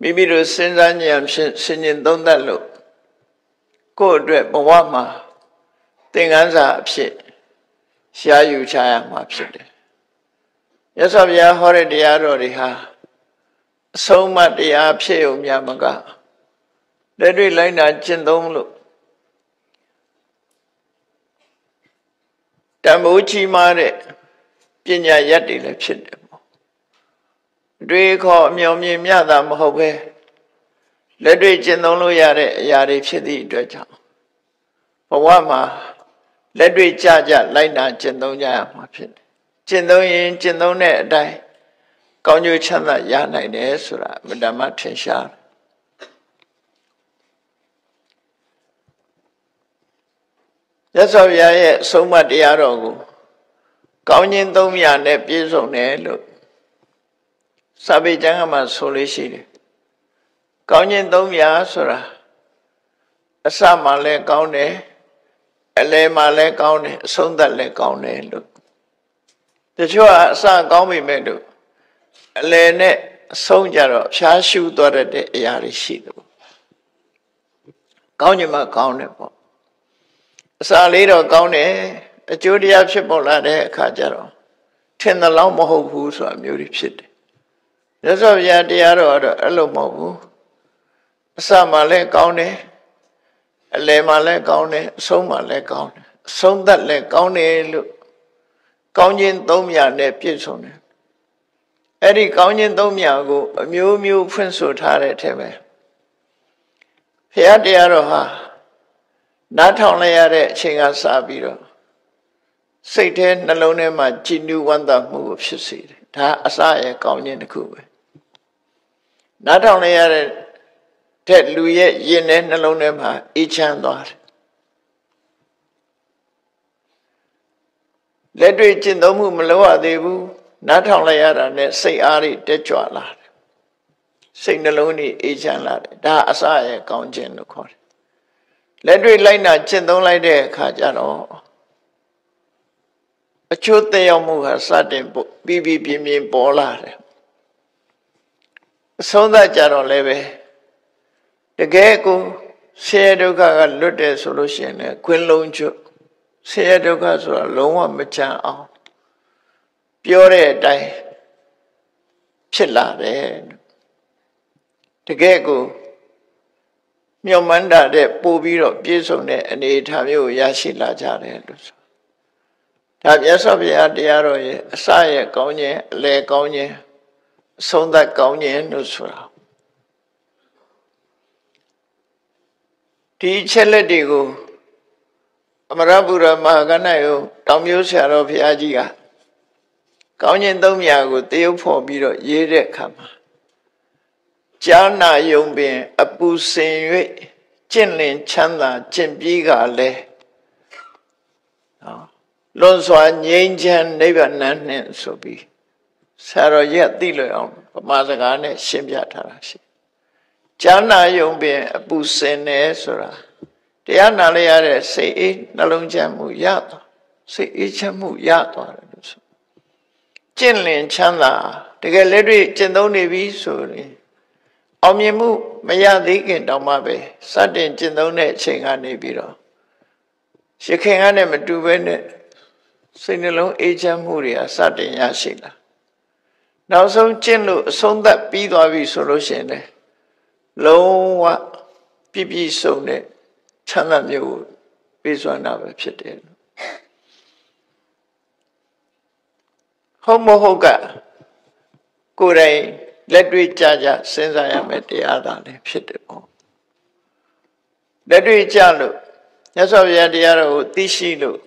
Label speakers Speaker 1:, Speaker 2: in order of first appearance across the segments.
Speaker 1: မိမိတို့စဉ်းစားဉာဏ်ဖြင့်ဆင်ញင်သုံးသပ်လို့ကိုယ့်အတွက်ဘဝမှာသင်္ကန်းစာအဖြစ်ရှားယူချရမှာဖြစ်တယ်။ရသော်ဗျာဟောတဲ့တရားတော်တွေဟာအဆုံးမတရားဖြစ်ုံများမကလက်တွေ့လိုက်နာကျင့်သုံးလို့တမိုးချီမားတဲ့ပညာရက်တွေလည်းဖြစ်တယ်ပေါ့ တွေးခေါ်အမြော်မြင်မြတာမဟုတ်ပဲလက်တွေ့ကျင့်သုံးလို့ရတဲ့အရာတွေဖြစ်သည့်အတွက်ကြောင့်ဘဝမှာလက်တွေ့ကြကြလိုက်နာကျင့်သုံးကြရမှာဖြစ်တယ်ကျင့်သုံးရင်ကျင့်သုံးတဲ့အတိုင်းကောင်းကျိုးချမ်းသာရနိုင်တယ်ဆိုတာမတ္တမထင်ရှားရသော်ဘုရားရဲ့အဆုံးအမတရားတော်ကိုကောင်းခြင်းသုံးမြတ်နဲ့ပြည့်စုံတယ်လို့ စာပေကျမ်းကမှဆိုလို့ရှိတယ်ကောင်းခြင်းသုံးမြတ်ဆိုတာအစမှလည်းကောင်းတယ်အလယ်မှလည်းကောင်းတယ်အဆုံးသတ်လည်းကောင်းတယ်လို့တချို့ကအစကောင်းပြီမဲ့လို့အလယ်နဲ့အဆုံးကြတော့ဖြားရှူသွားတဲ့အရာတွေရှိတယ်ပေါ့ကောင်းခြင်းမှကောင်းတယ်ပေါ့အစာလေးတော့ကောင်းတယ်အကျိုးတရားဖြစ်ပေါ်လာတဲ့အခါကျတော့ထင်သလောက်မဟုတ်ဘူးဆိုတာမျိုးတွေဖြစ်တယ်။ မြတ်စွာဘုရားတရားတော်ကတော့အဲ့လိုမဟုတ်ဘူး။အစမှလည်းကောင်းတယ်အလယ်မှလည်းကောင်းတယ်အဆုံးမှလည်းကောင်းတယ်အဆုံးသက်လည်းကောင်းတယ်လို့ကောင်းခြင်းသုံးမြတ်နဲ့ပြည့်စုံတယ်။အဲ့ဒီကောင်းခြင်းသုံးမြတ်ကိုအမျိုးမျိုးဖွင့်ဆိုထားတဲ့အထက်ပဲ။ဘုရားတရားတော်ဟာနားထောင်လိုက်ရတဲ့အချိန်ကစပြီးတော့စိတ်ထဲနှလုံးထဲမှာကြည်နူးဝမ်းသာမှုကိုဖြစ်စေတယ်ဒါအစရဲ့ကောင်းခြင်းတစ်ခုပဲ နားထောင်လိုက်ရတဲ့တဲ့လူရဲ့ရင်ထဲနှလုံးထဲမှာအေးချမ်းသွားတယ်လက်တွေ့ကျင့်သုံးမှုမလုပ်ရသေးဘူးနားထောင်လိုက်ရတာနဲ့စိတ်အားတွေတက်ကြွလာတယ်စိတ်နှလုံးတွေအေးချမ်းလာတယ်ဒါအစရဲ့ကောင်းခြင်းလို့ခေါ်တယ်လက်တွေ့လိုက်နာကျင့်သုံးလိုက်တဲ့အခါကျတော့အချို့သက်ရောက်မှုဟာစတင်ပြီးပြီးပြင်းပြင်းပေါ်လာတယ် အဆုံးသတ်ကြတော့လည်းပဲတကယ်ကိုဆင်းရဲဒုက္ခကလွတ်တယ်ဆိုလို့ရှိရင်လည်းခွင်းလုံးကျွတ်ဆင်းရဲဒုက္ခဆိုတာလုံးဝမချမ်းအောင်ပြောတဲ့အတိုင်းဖြစ်လာတယ်တကယ်ကိုမျောမှန်းတာတဲ့ပို့ပြီးတော့ပြည့်စုံတဲ့အနေအထားမျိုးကိုရရှိလာကြတယ်လို့ဆိုဒါမြတ်စွာဘုရားတရားတော်ရဲ့အစရဲ့ကောင်းခြင်းအလယ်ကောင်းခြင်း အဆုံးသတ်ကောင်းခြင်းလို့ဆိုတာဒီချက်လက်တွေကိုအမရပူရမဟာကဏ္ဍယုတောင်မျိုးဆရာတော်ဘုရားကြီးကကောင်းခြင်းသုံးရာကိုတရုပ်ဖော်ပြီးတော့ရေးတဲ့အခါမှာကြာနာယုံပင် အပူစင်၍ကျင့်လင်ချမ်းသာကျင့်ပြီးကလည်းနော်လွန်စွာငြိမ်းချမ်းနိဗ္ဗာန်နှင့်ဆိုပြီး ဆရာတော်ကြီးကသိလွယ်အောင်ဗမာစကားနဲ့ရှင်းပြထားတာရှိကြာနာယုံပင်အပူစင်တယ်ဆိုတာတရားနာလိုက်ရတဲ့စိတ်အေးနှလုံးချမ်းမှုရသွားစိတ်အေးချမ်းမှုရသွားတယ်လို့ဆိုကျင့်လင်ချမ်းသာတကယ်လက်တွေ့ကျင့်သုံးနေပြီဆိုရင်အောင်မြင်မှုမရသေးခင်တောင်မှပဲစတင်ကျင့်သုံးတဲ့အချိန်ကနေပြီးတော့ရခင်ကနဲ့မတူဘဲနဲ့စိတ်နှလုံးအေးချမ်းမှုတွေကစတင်ရရှိလာ နောက်ဆုံးကျင့်လို့အဆုံးသတ်ပြီးသွားပြီဆိုလို့ရှိရင်လည်းလုံးဝပြည့်ပြည့်စုံတဲ့ချမ်းသာမျိုးကိုပေးစွမ်းတာပဲဖြစ်တယ်ဟုတ်မဟုတ်ကကိုယ်တိုင်လက်တွေ့ကြကြစဉ်းစားရမယ်တရားသာလည်းဖြစ်တယ်ပေါ့လက်တွေ့ကြလို့မြတ်စွာဘုရားတရားတော်ကိုသိရှိလို့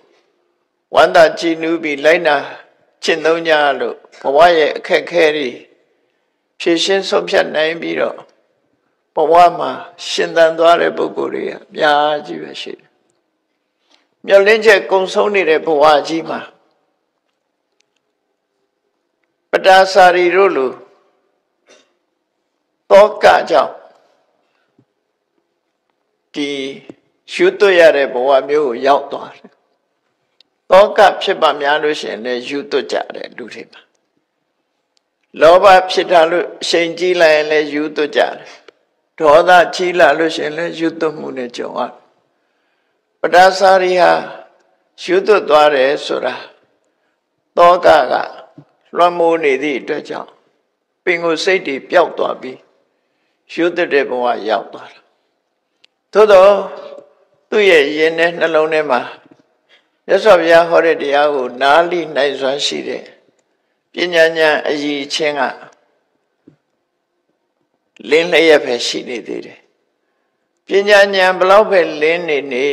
Speaker 1: ဝန္တာကြည်နူးပြီးလိုက်နာ ကျင့်သုံးကြလို့ဘဝရဲ့အခက်ခဲတွေဖြည့်ရှင်းဆုံးဖြတ်နိုင်ပြီးတော့ဘဝမှာရှင်သန်သွားတဲ့ပုဂ္ဂိုလ်တွေအများကြီးပဲရှိတယ်။မျောလင်းချက်ကုံဆုံးနေတဲ့ဘဝကြီးမှာပတာစာရီတို့လိုတောကကြောင့်ဒီရှုသွရတဲ့ဘဝမျိုးကိုရောက်သွားတယ် တောကဖြစ်ပါများလို့ရှိရင်လည်းယူသွကြတယ်လူတွေမှာလောဘဖြစ်တာလို့အချိန်ကြီးလိုက်ရင်လည်းယူသွကြတယ်ဒေါသကြီးလာလို့ရှင်လည်းယူသွမှုနဲ့ကြုံရတယ်ပဒါစာရီဟာယူသွသွားတယ်ဆိုတာတောကကလွှမ်းမိုးနေသည့်အတွက်ကြောင့်ပင်ကိုစိတ်တွေပျောက်သွားပြီးယူသွတဲ့ဘဝရောက်သွားတာသို့တော့သူ့ရဲ့ရင်ထဲနှလုံးထဲမှာ ရသော်ဘုရားဟောတဲ့တရားကိုနားလိနိုင်စွမ်းရှိတဲ့ပညာဉာဏ်အည်ချင်းကလင်းလျက်ပဲရှိနေသေးတယ်ပညာဉာဏ်ဘလောက်ပဲလင်းနေနေ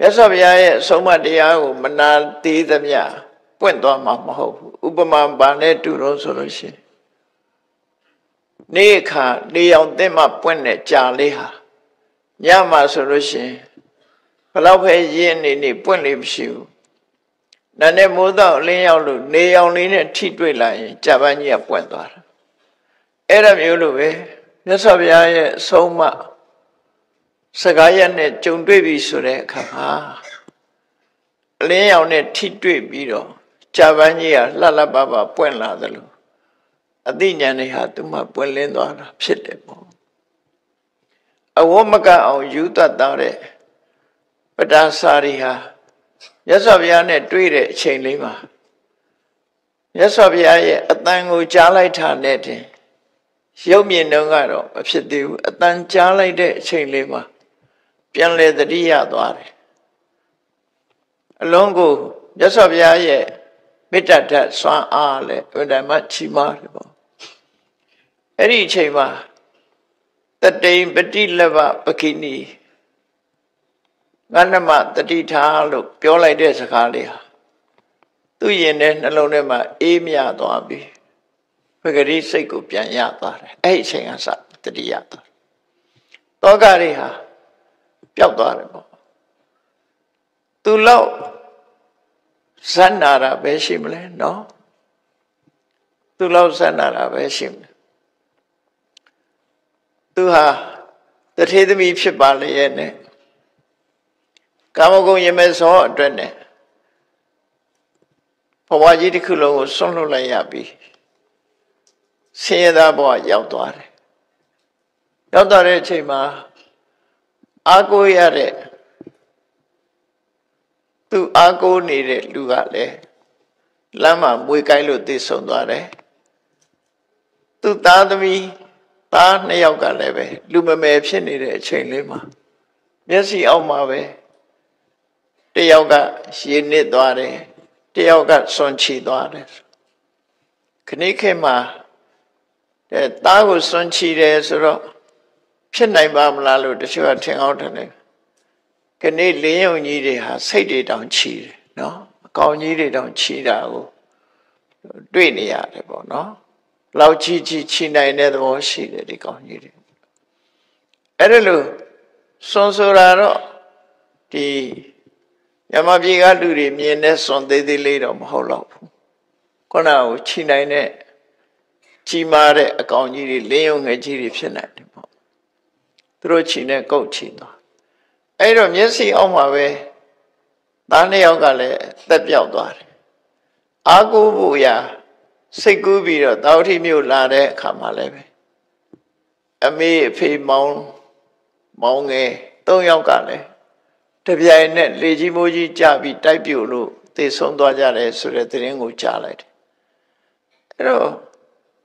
Speaker 1: ရသော်ဘုရားရဲ့အဆုံးအမတရားကိုမနာသေးသမျှပွင့်သွားမှာမဟုတ်ဘူးဥပမာဘာနဲ့တူတော့ဆိုလို့ရှိရင်နေ့ခါနေအောင်သင်မှပွင့်တဲ့ကြာလေးဟာညမှာဆိုလို့ရှိရင် ဘလောက်ပဲရင်းနေနေပွင့်လေမရှိဘူးနာနဲ့မိုးတော့အလင်းရောက်လို့နေအောင်လေးနဲ့ထိတွေ့လာရင်ကြာပန်းကြီးကပွင့်သွားတာအဲ့ဒါမျိုးလိုပဲမြတ်စွာဘုရားရဲ့အဆုံးအမစကားရနဲ့ကြုံတွေ့ပြီဆိုတဲ့အခါမှာအလင်းရောင်နဲ့ထိတွေ့ပြီးတော့ကြာပန်းကြီးကလှလှပပပွင့်လာသလိုအသိဉာဏ်တွေဟာသူမှပွင့်လင်းသွားတာဖြစ်တယ်ပေါ့အဝမကအောင်ယူတတ်တဲ့ ပဋ္ဌာစာရီဟာရသော်ဘုရားနဲ့တွေ့တဲ့အချိန်လေးမှာရသော်ဘုရားရဲ့အတန်ကိုကြားလိုက်တာနဲ့တင်ရုပ်မြင်တော့ကတော့မဖြစ်သေးဘူးအတန်ကြားလိုက်တဲ့အချိန်လေးမှာပြန်လေတတိယသွားတယ်အလုံးကိုမြတ်စွာဘုရားရဲ့မေတ္တာဓာတ်စွမ်းအားလည်းအမှန်မှချီးမားတယ်ပေါ့အဲ့ဒီအချိန်မှာတတိပတိလဘပကိနီ ငါနမတတိထားလို့ပြောလိုက်တဲ့စကားလေးဟာသူ့ရင်ထဲနှလုံးထဲမှာအေးမြသွားပြီပဂရိစိတ်ကိုပြန်ရသွားတယ်အဲ့ဒီအချိန်ကစတတိယသွားတောကတွေဟာပျောက်သွားတယ်ပေါ့သူလောက်ဇဏ္နာတာပဲရှိမလဲနော်သူလောက်ဇဏ္နာတာပဲရှိမလဲသူဟာတထေသမီးဖြစ်ပါလေရဲ့နဲ့ ကာမဂုဏ်ရမဲ့စောအတွက်နဲ့ဘဝကြီးတစ်ခုလုံးကိုဆွန့်လွတ်လိုက်ရပြီဆင်းရဲသားဘဝရောက်သွားတယ်ရောက်သွားတဲ့အချိန်မှာအာကိုရတဲ့သူအာကိုနေတဲ့လူကလည်းလမ်းမှာမွေကိုင်းလို့သိဆုံးသွားတယ်သူသားသမီးသားနှစ်ယောက်ကလည်းပဲလူမမယ်ဖြစ်နေတဲ့အချိန်လေးမှာမျက်စိအောက်မှာပဲတ ယောက်ကရေနစ်သွားတယ်တယောက်ကစွန်ချီသွားတယ်ခဏခေတ်မှာအဲသားကိုစွန်ချီတယ်ဆိုတော့ဖြစ်နိုင်ပါမလားလို့တချို့ကထင်အောင်တယ်ခဏလင်းယုံကြီးတွေဟာစိတ်တွေတောင်ချီတယ်နော်အကောင်ကြီးတွေတောင်ချီတာကိုတွေ့နေရတယ်ပေါ့နော်လောက်ချီချီချီနိုင်တဲ့သဘောရှိတယ်ဒီကောင်ကြီးတွေအဲ့ဒါလို့စွန်ဆိုတာတော့ဒီ ယမပြေကလူတွေမြင်တဲ့စွန်သေးသေးလေးတော့မဟုတ်တော့ဘူးခုနကချီနိုင်တဲ့ကြီးမားတဲ့အကောင်ကြီးတွေလင်းယုံငယ်ကြီးတွေဖြစ်နိုင်တယ်ပေါ့သူတို့ချီနဲ့ကုတ်ချီသွားအဲ့တော့မျက်စိအောက်မှာပဲသားနှစ်ယောက်ကလည်းသက်ပြောက်သွားတယ်အာကိုဖို့ရာစိတ်ကူးပြီးတော့တောက်ထိမြို့လာတဲ့အခါမှာလည်းပဲအမေအဖေမောင်မောင်ငယ်၃ယောက်ကလည်း တပြိုင်နက်လေကြီးမိုးကြီးကြပြီးတိုက်ပြို့လို့သေဆုံးသွားကြတယ်ဆိုတဲ့သတင်းကိုကြားလိုက်တယ်အဲ့တော့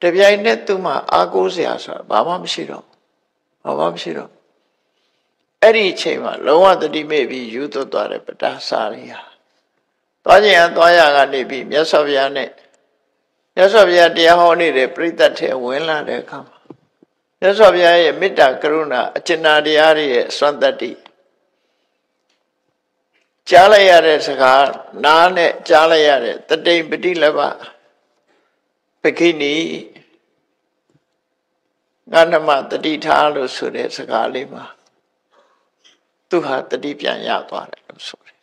Speaker 1: တပြိုင်နက်သူ့မှာအာကိုးစရာဆိုတာဘာမှမရှိတော့ဘာမှမရှိတော့အဲ့ဒီအချိန်မှာလုံးဝတတိမေ့ပြီးယူသွတ်သွားတဲ့ပတာစာရီဟာသွားခြင်းအသွားရကနေပြီးမြတ်စွာဘုရားနဲ့မြတ်စွာဘုရားတရားဟောနေတဲ့ပြိဿတ်ထဲဝင်လာတဲ့အခါမှာမြတ်စွာဘုရားရဲ့မေတ္တာကရုဏာအကျဉ်းတရားတွေရဲ့စွမ်းတတ္တိ ကြားလိုက်ရတဲ့စကားနားနဲ့ကြားလိုက်ရတဲ့တတိပတိလဘပခိနီငါနမတတိထားလို့ဆိုတဲ့စကားလေးမှာသူဟာတတိပြန်ရသွားတယ်လို့ဆိုတယ်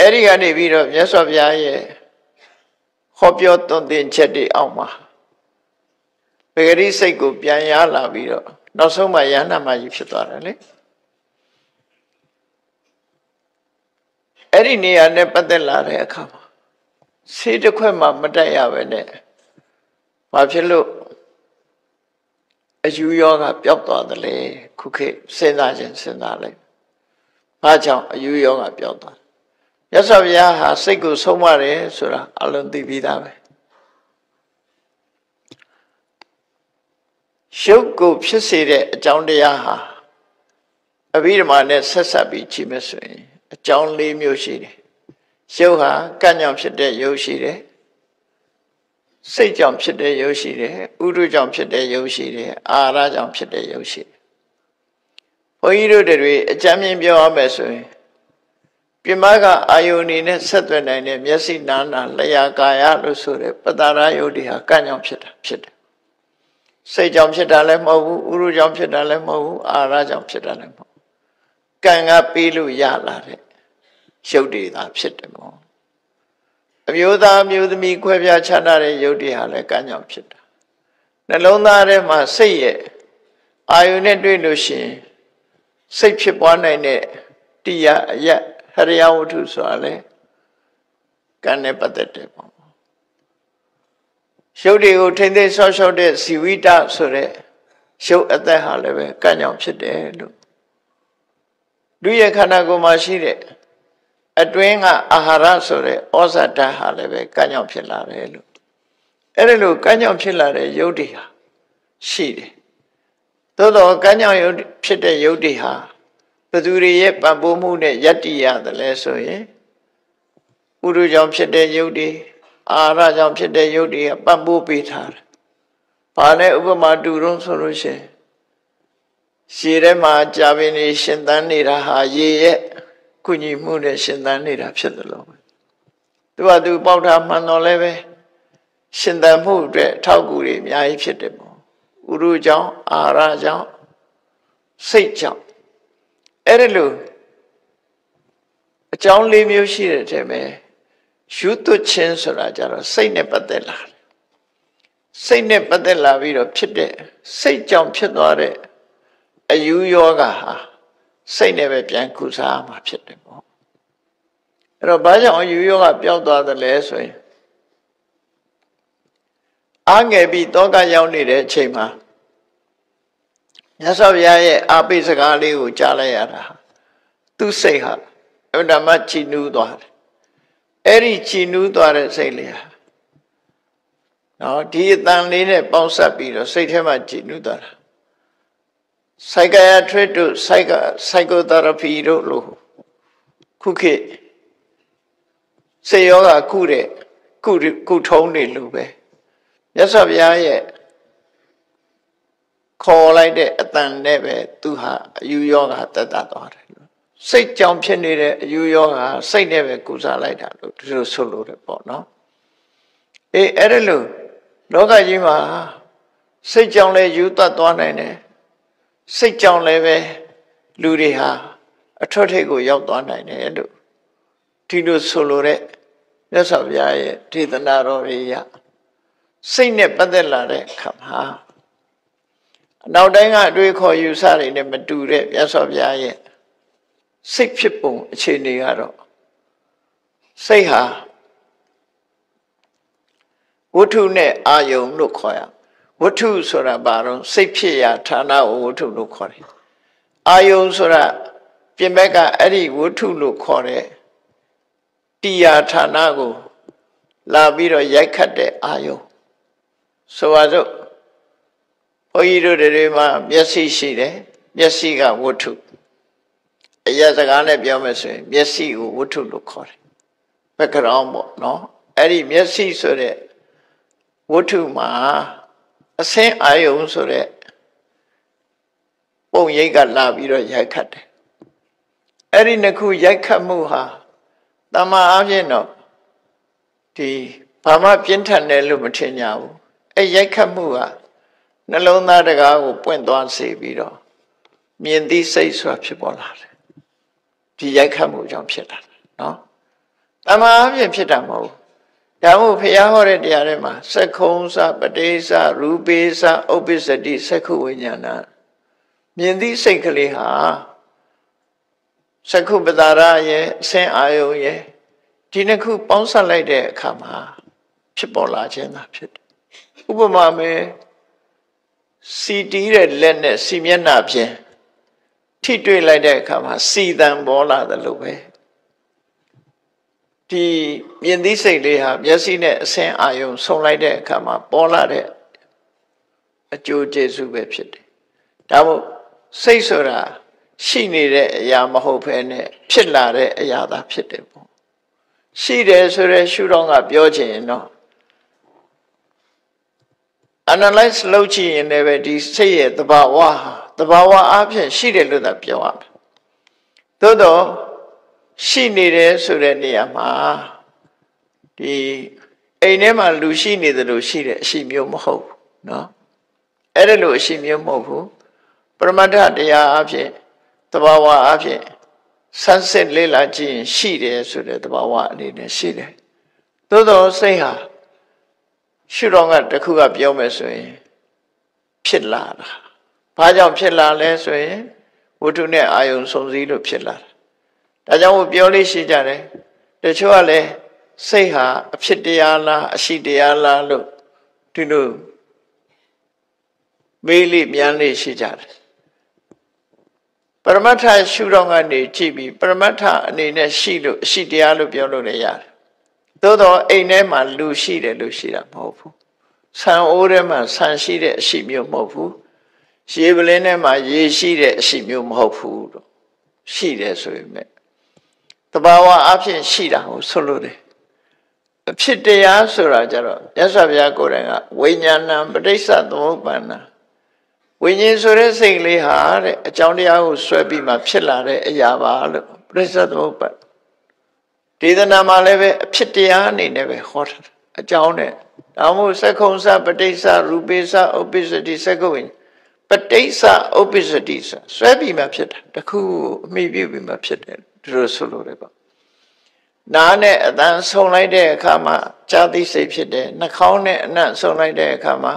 Speaker 1: အဲ့ဒီကနေပြီးတော့မြတ်စွာဘုရားရဲ့ဟောပြောသွန်သင်ချက်တွေအောက်မှာပဂရိစိတ်ကိုပြန်ရလာပြီးတော့နောက်ဆုံးမှယန္နာမကြီးဖြစ်သွားတယ်လေ အဲ့ဒီနေရာနဲ့ပတ်သက်လာတဲ့အခါမှာဆေးတစ်ခွက်မှမတက်ရပဲနဲ့ဘာဖြစ်လို့အယူယောဂပျောက်သွားတယ်လေခုခေတ်စဉ်းစားခြင်းစဉ်းစားလိုက်ဘာကြောင့်အယူယောဂပျောက်သွားမြတ်စွာဘုရားဟာစိတ်ကိုဆုံးမတယ်ဆိုတာအလုံးသိပြီးသားပဲရှုပ်ကိုဖြစ်စေတဲ့အကြောင်းတရားဟာအဘိဓမ္မာနဲ့ဆက်ဆက်ပြီးကြည့်မယ်ဆိုရင် အကြောင်း၄မျိုးရှိတယ်ရုပ်ဟာကံ့ကြောင့်ဖြစ်တဲ့ရုပ်ရှိတယ်စိတ်ကြောင့်ဖြစ်တဲ့ရုပ်ရှိတယ်ဥဒုကြောင့်ဖြစ်တဲ့ရုပ်ရှိတယ်အာရကြောင့်ဖြစ်တဲ့ရုပ်ရှိတယ်ဘုန်းကြီးတို့တွေအကြမ်းမြင်ပြောရမယ်ဆိုရင်ပြမကအာယုန်နေနဲ့ဆက်သွယ်နိုင်တဲ့မျက်စိနာနာလျှာကာယလို့ဆိုတဲ့ပတ္တာရယုတ်တွေဟာကံ့ကြောင့်ဖြစ်တာဖြစ်တယ်စိတ်ကြောင့်ဖြစ်တာလည်းမဟုတ်ဘူးဥရုကြောင့်ဖြစ်တာလည်းမဟုတ်ဘူးအာရကြောင့်ဖြစ်တာလည်းမဟုတ် ကံကပေးလို့ရလာတဲ့ရုပ်တွေသာဖြစ်တယ်ပေါ့အမျိုးသားအမျိုးသမီးခွဲပြားခြားနာတဲ့ရုပ်တွေဟာလည်းကံကြောင့်ဖြစ်တာနှလုံးသားထဲမှာစိတ်ရဲ့အာယုန်နဲ့တွေ့လို့ရှိရင်စိတ်ဖြစ်ပွားနိုင်တဲ့တရားအယက်ဟရိယဝတ္ထုဆိုတာလေကံနဲ့ပတ်သက်တယ်ပေါ့ရုပ်တွေကိုထိမ့်သိမ်းဆောက်ရှောက်တဲ့ဇီဝိတဆိုတဲ့ရုပ်အသက်ဟာလည်းပဲကံကြောင့်ဖြစ်တယ်လို့ လူရဲ့ခန္ဓာကိုယ်မှာရှိတဲ့အတွင်းကအာဟာရဆိုတဲ့ဩဇာဓာတ်ဟာလည်းပဲကံကြောင့်ဖြစ်လာတယ်လို့အဲ့ဒါလို့ကံကြောင့်ဖြစ်လာတဲ့ရုပ်တွေဟာရှိတယ်သို့တော့ကံကြောင့်ရုပ်ဖြစ်တဲ့ရုပ်တွေဟာဘသူတွေရဲ့ပံ့ပိုးမှုနဲ့ယတ္တိရတယ်လဲဆိုရင်ဥရုကြောင့်ဖြစ်တဲ့ရုပ်တွေအာရကြောင့်ဖြစ်တဲ့ရုပ်တွေကပံ့ပိုးပေးထားတယ်။ဘာလဲဥပမာတူတော့ဆိုလို့ရှိရင် ရှည်ထဲမှာကြာပင်နေရှင်သန်နေတာဟာရေရဲ့ကုညီမှုနဲ့ရှင်သန်နေတာဖြစ်တယ်လို့သူကသူပေါက်တာမှန်တော့လည်းပဲရှင်သန်မှုအတွက်အထောက်အကူတွေအများကြီးဖြစ်တယ်ပေါ့ဥရုကြောင့်အာရကြောင့်စိတ်ကြောင့်အဲ့ဒါလို့အကြောင်း၄မျိုးရှိတဲ့အထက်မှာယူသွချင်းဆိုတာကြတော့စိတ်နဲ့ပတ်သက်လာတယ်စိတ်နဲ့ပတ်သက်လာပြီးတော့ဖြစ်တဲ့စိတ်ကြောင့်ဖြစ်သွားတဲ့ အယူယောဂဟာစိတ်နဲ့ပဲပြန်ကုစားမှာဖြစ်တယ်ပေါ့အဲ့တော့ဘာကြောင့်အယူယောဂပျောက်သွားသလဲဆိုရင်အားငယ်ပြီးတောကရောက်နေတဲ့အချိန်မှာမြတ်စွာဘုရားရဲ့အာပိစကားလေးကိုကြားလိုက်ရတာသူစိတ်ဟာအမှန်တမ်းချီနူးသွားတယ်အဲ့ဒီချီနူးသွားတဲ့စိတ်လေးဟာနော်ဒီအတန်လေးနဲ့ပေါင်းစပ်ပြီးတော့စိတ်ထဲမှာချီနူးသွားတာ psychiatric တို့ psychotherapy တို့လို့ခုခေတ်စေယောဂကုတဲ့ကုကုထုံးတွေလို့ပဲမြတ်စွာဘုရားရဲ့ခေါ်လိုက်တဲ့အတန်နဲ့ပဲသူဟာအယူယောဂတက်တာသွားတယ်စိတ်ကြောင့်ဖြစ်နေတဲ့အယူယောဂစိတ်နဲ့ပဲကုစားလိုက်တာလို့ဒီလိုဆိုလို့တယ်ပေါ့နော်အေးအဲ့ဒါလို့လောကကြီးမှာစိတ်ကြောင့်လည်းယူတတ်သွားနိုင်တယ် စိတ်ကြောင့်လည်းပဲလူတွေဟာအထွတ်ထိပ်ကိုရောက်သွားနိုင်တယ်လို့ဒီလိုဆိုလိုတဲ့မြတ်စွာဘုရားရဲ့ဒေသနာတော်တွေရစိတ်နဲ့ပတ်သက်လာတဲ့အခါမှာအနောက်တိုင်းကအတွေ့ခေါ်ယူဆတွေနဲ့မတူတဲ့မြတ်စွာဘုရားရဲ့စိတ်ဖြစ်ပုံအခြေအနေကတော့စိတ်ဟာဝတ္ထုနဲ့အာယုံလို့ခေါ်ရ ဝတ္ထုဆိုတာဘာတော့စိတ်ဖြစ်ရာဌာနကိုဝတ္ထုလို့ခေါ်တယ်အာယုံဆိုတာပြင်ဘက်ကအဲ့ဒီဝတ္ထုလို့ခေါ်တဲ့တရားဌာနကို လာပြီးတော့ရိုက်ခတ်တဲ့အာယုံဆိုပါစို့ဘုန်းကြီးတို့တွေမှာမျက်စိရှိတယ်မျက်စိကဝတ္ထုအရာစကားနဲ့ပြောမယ်ဆိုရင် မျက်စိကိုဝတ္ထုလို့ခေါ်တယ် background ပေါ့နော်အဲ့ဒီမျက်စိဆိုတဲ့ဝတ္ထုမှာ အစင်းအာယုံဆိုတဲ့ပုံရိပ်ကလာပြီးတော့ရိုက်ခတ်တယ်အဲ့ဒီနှစ်ခုရိုက်ခတ်မှုဟာတမန်အပြင်တော့ဒီဘာမှပြင်းထန်တယ်လို့မထင်ကြဘူးအဲ့ရိုက်ခတ်မှုကနှလုံးသားတကားကိုပွင့်သွားစေပြီးတော့မြင်သိစိတ်ဆိုတာဖြစ်ပေါ်လာတယ်ဒီရိုက်ခတ်မှုကြောင့်ဖြစ်လာတယ်နော်တမန်အပြင်ဖြစ်တာမဟုတ် ဒါမို့ဖះဟောတဲ့တရားထဲမှာစက္ခုံစပတိစရူပေစဥပ္ပစ္စတိစက္ခုဝိညာဏမြင်သိစိတ်ကလေးဟာစက္ခုပတာရရဲ့အစင်အာယုံရဲ့ဒဒီနှစ်ခုပေါင်းစပ်လိုက်တဲ့အခါမှာဖြစ်ပေါ်လာခြင်းသာဖြစ်တယ်ဥပမာမယ်စီတီးတဲ့လက်နဲ့စီမျက်နှာဖြင့်ထိတွေ့လိုက်တဲ့အခါမှာစီတံပေါ်လာတယ်လို့ပဲ ဒီမြင်သိစိတ်လေးဟာမျက်စိနဲ့အဆင်းအာယုံဆုံလိုက်တဲ့အခါမှာပေါ်လာတဲ့အကျိုးကျေးဇူးပဲဖြစ်တယ်ဒါမို့စိတ်ဆိုတာရှိနေတဲ့အရာမဟုတ်ဘဲနဲ့ဖြစ်လာတဲ့အရာသာဖြစ်တယ်ပေါ့ရှိတယ်ဆိုရဲရှုတော့ကပြောချင်ရင်တော့ analyze လုပ်ကြည့်ရင်လည်းပဲဒီစိတ်ရဲ့သဘာဝဟာသဘာဝအဖြစ်ရှိတယ်လို့သာပြောရမယ်သို့တော့ ရှိနေတယ်ဆိုတဲ့နေရာမှာဒီအိမ်ထဲမှာလူရှိနေတယ်လို့ရှိတဲ့အရှိမျိုးမဟုတ်ဘူးเนาะအဲ့ဒါလို့အရှိမျိုးမဟုတ်ဘူးပရမတ္ထတရားအဖြစ်သဘာဝအဖြစ်ဆန်းစစ်လေ့လာကြည့်ရင်ရှိတယ်ဆိုတဲ့သဘာဝအနေနဲ့ရှိတယ်သို့တော့စိတ်ဟာရှုတော်ကတခုကပြောမယ်ဆိုရင်ဖြစ်လာတာဘာကြောင့်ဖြစ်လာလဲဆိုရင်ဝတ္ထုနဲ့အာယုံစုံစည်းလို့ဖြစ်လာတာ ဒါကြောင့်ပြောလေးရှိကြတယ်တချို့ကလည်းစိတ်ဟာအဖြစ်တရားလားအရှိတရားလားလို့ဒီလိုမေးလိမြန်လေးရှိကြတယ်ပရမတ္ထရှုတော်ကနေကြည့်ပြီးပရမတ္ထအနေနဲ့ရှိလို့အရှိတရားလို့ပြောလို့လည်းရတယ်သို့တော့အိမ်ထဲမှာလူရှိတယ်လို့ရှိတာမဟုတ်ဘူးဆံအိုးထဲမှာဆံရှိတဲ့အရှိမျိုးမဟုတ်ဘူးရေပလင်းထဲမှာရေရှိတဲ့အရှိမျိုးမဟုတ်ဘူးတော့ရှိတယ်ဆိုရင်မဲ့ တဘာဝအဖြစ်ရှိတာကိုဆိုလို့တယ်အဖြစ်တရားဆိုတာကြတော့မြတ်စွာဘုရားကိုယ်တိုင်ကဝိညာဏပဋိစ္စသမုပ္ပန္နဝိညာဉ်ဆိုတဲ့စိတ်လေးဟာတဲ့အကြောင်းတရားကိုဆွဲပြီးမှဖြစ်လာတဲ့အရာပါလို့ပဋိစ္စသမုပ္ပန္ဒေသနာမှာလည်းပဲအဖြစ်တရားအနေနဲ့ပဲဟောတာအကြောင်းနဲ့ဒါမှမဟုတ်သက္ခုံစပဋိစ္စရူပိစ္စဥပ္ပစ္စတိသက္ကုဝိပဋိစ္စဥပ္ပစ္စတိဆိုဆွဲပြီးမှဖြစ်တာတခုအမိပြုပြီးမှဖြစ်တယ် ဒီလိုဆိုလို့လည်းပေါ့နားနဲ့အတန်ဆုံလိုက်တဲ့အခါမှာကြာသိစိတ်ဖြစ်တယ်နှာခေါင်းနဲ့အနံ့ဆုံလိုက်တဲ့အခါမှာ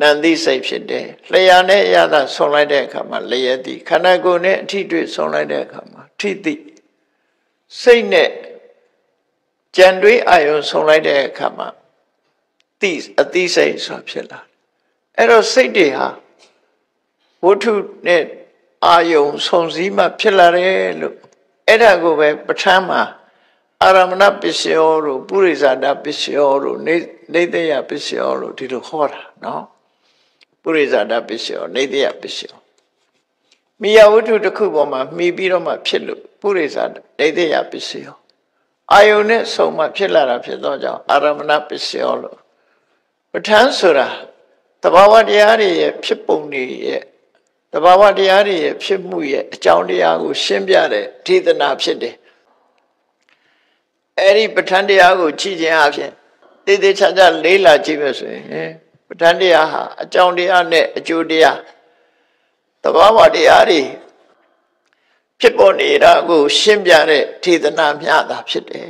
Speaker 1: နန္တိစိတ်ဖြစ်တယ်လျှာနဲ့ရတာဆုံလိုက်တဲ့အခါမှာလျက်တိခန္ဓာကိုယ်နဲ့အထိတွေ့ဆုံလိုက်တဲ့အခါမှာထိတိစိတ်နဲ့ကြံတွေးအာယုံဆုံလိုက်တဲ့အခါမှာတိအတိစိတ်ဆိုဖြစ်လာအဲ့တော့စိတ်တွေဟာဝတ္ထုနဲ့အာယုံဆုံစည်းမှဖြစ်လာတယ်လို့ အဲ့ဒါကိုပဲပဋ္ဌာန်းမှာအာရမဏပစ္စယောတို့ပုရိဇာတပစ္စယောတို့နေနေတယပစ္စယောတို့ဒီလိုခေါ်တာနော်ပုရိဇာတပစ္စယောနေတယပစ္စယောမိယဝတ္ထုတစ်ခုပေါ်မှာမှီပြီးတော့မှဖြစ်လို့ပုရိဇာနေတယပစ္စယောအာယုန်နဲ့ဆုံမှဖြစ်လာတာဖြစ်သောကြောင့်အာရမဏပစ္စယောလို့ပဋ္ဌာန်းဆိုတာတဘာဝတရားတွေရဲ့ဖြစ်ပုံတွေရဲ့ တဘာဝတရားတွေရဲ့ဖြစ်မှုရဲ့အကြောင်းတရားကို ရှင်းပြတဲ့ဒေသနာဖြစ်တယ်အဲ့ဒီပဋ္ဌာန်းတရားကိုကြည့်ခြင်းအပြင်တည်တည်ချာချာလေးလာကြည့်မယ်ဆိုရင်ပဋ္ဌာန်းတရားဟာအကြောင်းတရားနဲ့အကျိုးတရားတဘာဝတရားတွေဖြစ်ပေါ်နေတာကို ရှင်းပြတဲ့ဒေသနာမျှတာဖြစ်တယ်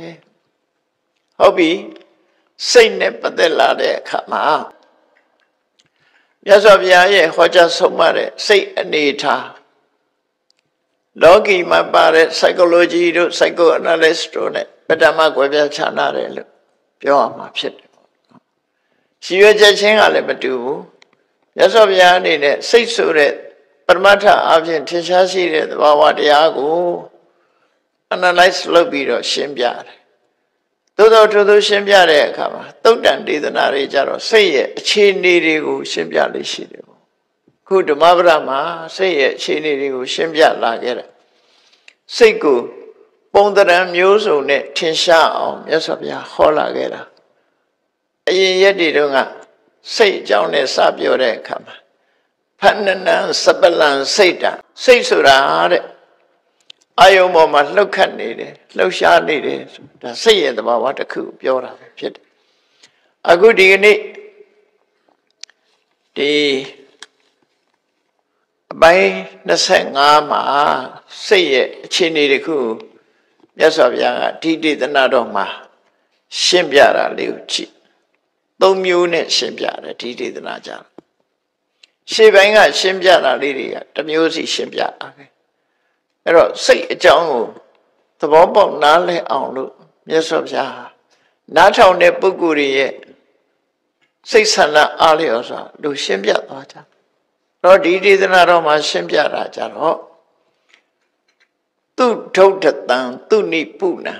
Speaker 1: ဟုတ်ပြီစိတ်နဲ့ပတ်သက်လာတဲ့အခါမှာ မြတ်စွာဘုရားရဲ့ဟောကြားဆုံးမတဲ့စိတ်အနေထားလောကီမှာပါတဲ့ psychology တို့ psychoanalyst တို့ ਨੇ ပထမကွယ်ပြခြားနာတယ်လို့ပြောရမှာဖြစ်တယ်ပေါ့နော်။ရှိရွယ်ချက်ချင်းကလည်းမတူဘူး။မြတ်စွာဘုရားအနေနဲ့စိတ်ဆိုတဲ့ပရမတ္ထအပြင်ထင်ရှားရှိတဲ့သဘာဝတရားကို analyze လုပ်ပြီးတော့ရှင်းပြတယ် သို့တော်ထို့သောရှင်းပြတဲ့အခါမှာသုတ်တန်ဒေသနာတွေကြတော့စိတ်ရဲ့အခြေအနေတွေကိုရှင်းပြလေးရှိတယ်ပေါ့ခုဓမ္မပဒမှာစိတ်ရဲ့အခြေအနေတွေကိုရှင်းပြလာခဲ့တယ်စိတ်ကိုပုံတရံမျိုးစုံနဲ့ထင်ရှားအောင်မြတ်စွာဘုရားဟောလာခဲ့တာအရင်ရက်တွေတုန်းကစိတ်အကြောင်းနဲ့စပြောတဲ့အခါမှာဖဏနံစပလံစိတ်တံစိတ်ဆိုတာတဲ့ အာယုံပေါ်မှာလှုပ်ခတ်နေတယ်လှုပ်ရှားနေတယ်ဒါစိတ်ရဲ့သဘာဝတစ်ခုပြောတာပဲဖြစ်တယ်အခုဒီကနေ့ဒီအပိုင်း25မှာစိတ်ရဲ့အခြေအနေတစ်ခုမြတ်စွာဘုရားကဒီဒေသနာတော်မှာရှင်းပြတာလေးကိုကြည့်သုံးမျိုးနဲ့ရှင်းပြတယ်ဒီဒေသနာကြရှေ့ပိုင်းကရှင်းပြတာလေးတွေကတစ်မျိုးစီရှင်းပြတာပဲ အဲ့တော့စိတ်အကြောင်းကိုသဘောပေါက်နားလည်အောင်လို့မြတ်စွာဘုရားနားထောင်တဲ့ပုဂ္ဂိုလ်ရဲ့စိတ်ဆန္ဒအားလျော်စွာလူရှင်းပြသွားကြတော့ဒီဒေသနာတော်မှာရှင်းပြတာကြတော့သူဒုဋ္ဌတံသူနိပုဏံ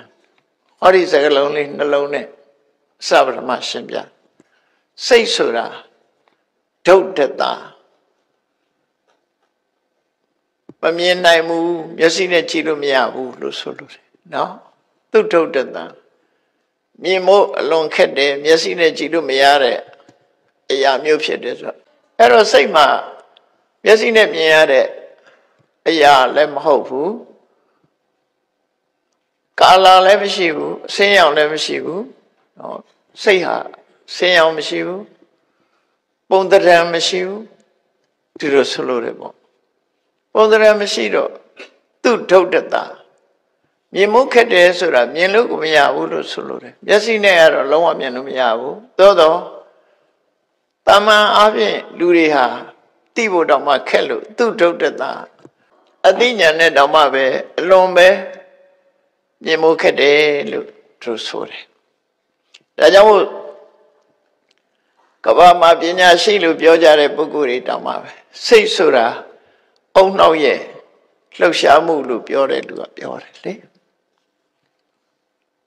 Speaker 1: ဟောဒီစကလုံးလေးနှလုံးနဲ့စပထမရှင်းပြစိတ်ဆိုတာဒုဋ္ဌတာ မမြင်နိုင်ဘူးမျက်စိနဲ့ကြည့်လို့မရဘူးလို့ဆိုလို့တယ်နော်သူဒုဋ္ဌတံမြင်မို့အလွန်ခက်တယ်မျက်စိနဲ့ကြည့်လို့မရတဲ့အရာမျိုးဖြစ်တယ်ဆိုတော့အဲ့တော့စိတ်မှာမျက်စိနဲ့မြင်ရတဲ့အရာလည်းမဟုတ်ဘူးကာလာလည်းမရှိဘူးအစင်းရောင်လည်းမရှိဘူးနော်စိတ်ဟာစင်းရောင်မရှိဘူးပုံတရံမရှိဘူးဒီလိုဆိုလို့ရတယ်ပေါ့ ပုံတရံမရှိတော့သူ့ဒုဋ္ဌတာမြင်မှုခက်တယ်ဆိုတာမြင်လို့ကိုမရဘူးလို့ဆိုလို့တယ်မျက်စိနဲ့ကတော့လုံးဝမြင်လို့မရဘူးသို့တော့တမန်အပြင်လူတွေဟာတိဖို့တောင်မှခက်လို့သူ့ဒုဋ္ဌတာအသိဉာဏ်နဲ့တောင်မှပဲအလွန်ပဲမြင်မှုခက်တယ်လို့သူဆိုတယ်ဒါကြောင့်မို့ကဘာမှာပညာရှိလို့ပြောကြတဲ့ပုဂ္ဂိုလ်တွေတောင်မှပဲစိတ်ဆိုတာ အုံနှောက်ရဲ့လှုပ်ရှားမှုလို့ပြောတဲ့လူကပြောတယ်လေ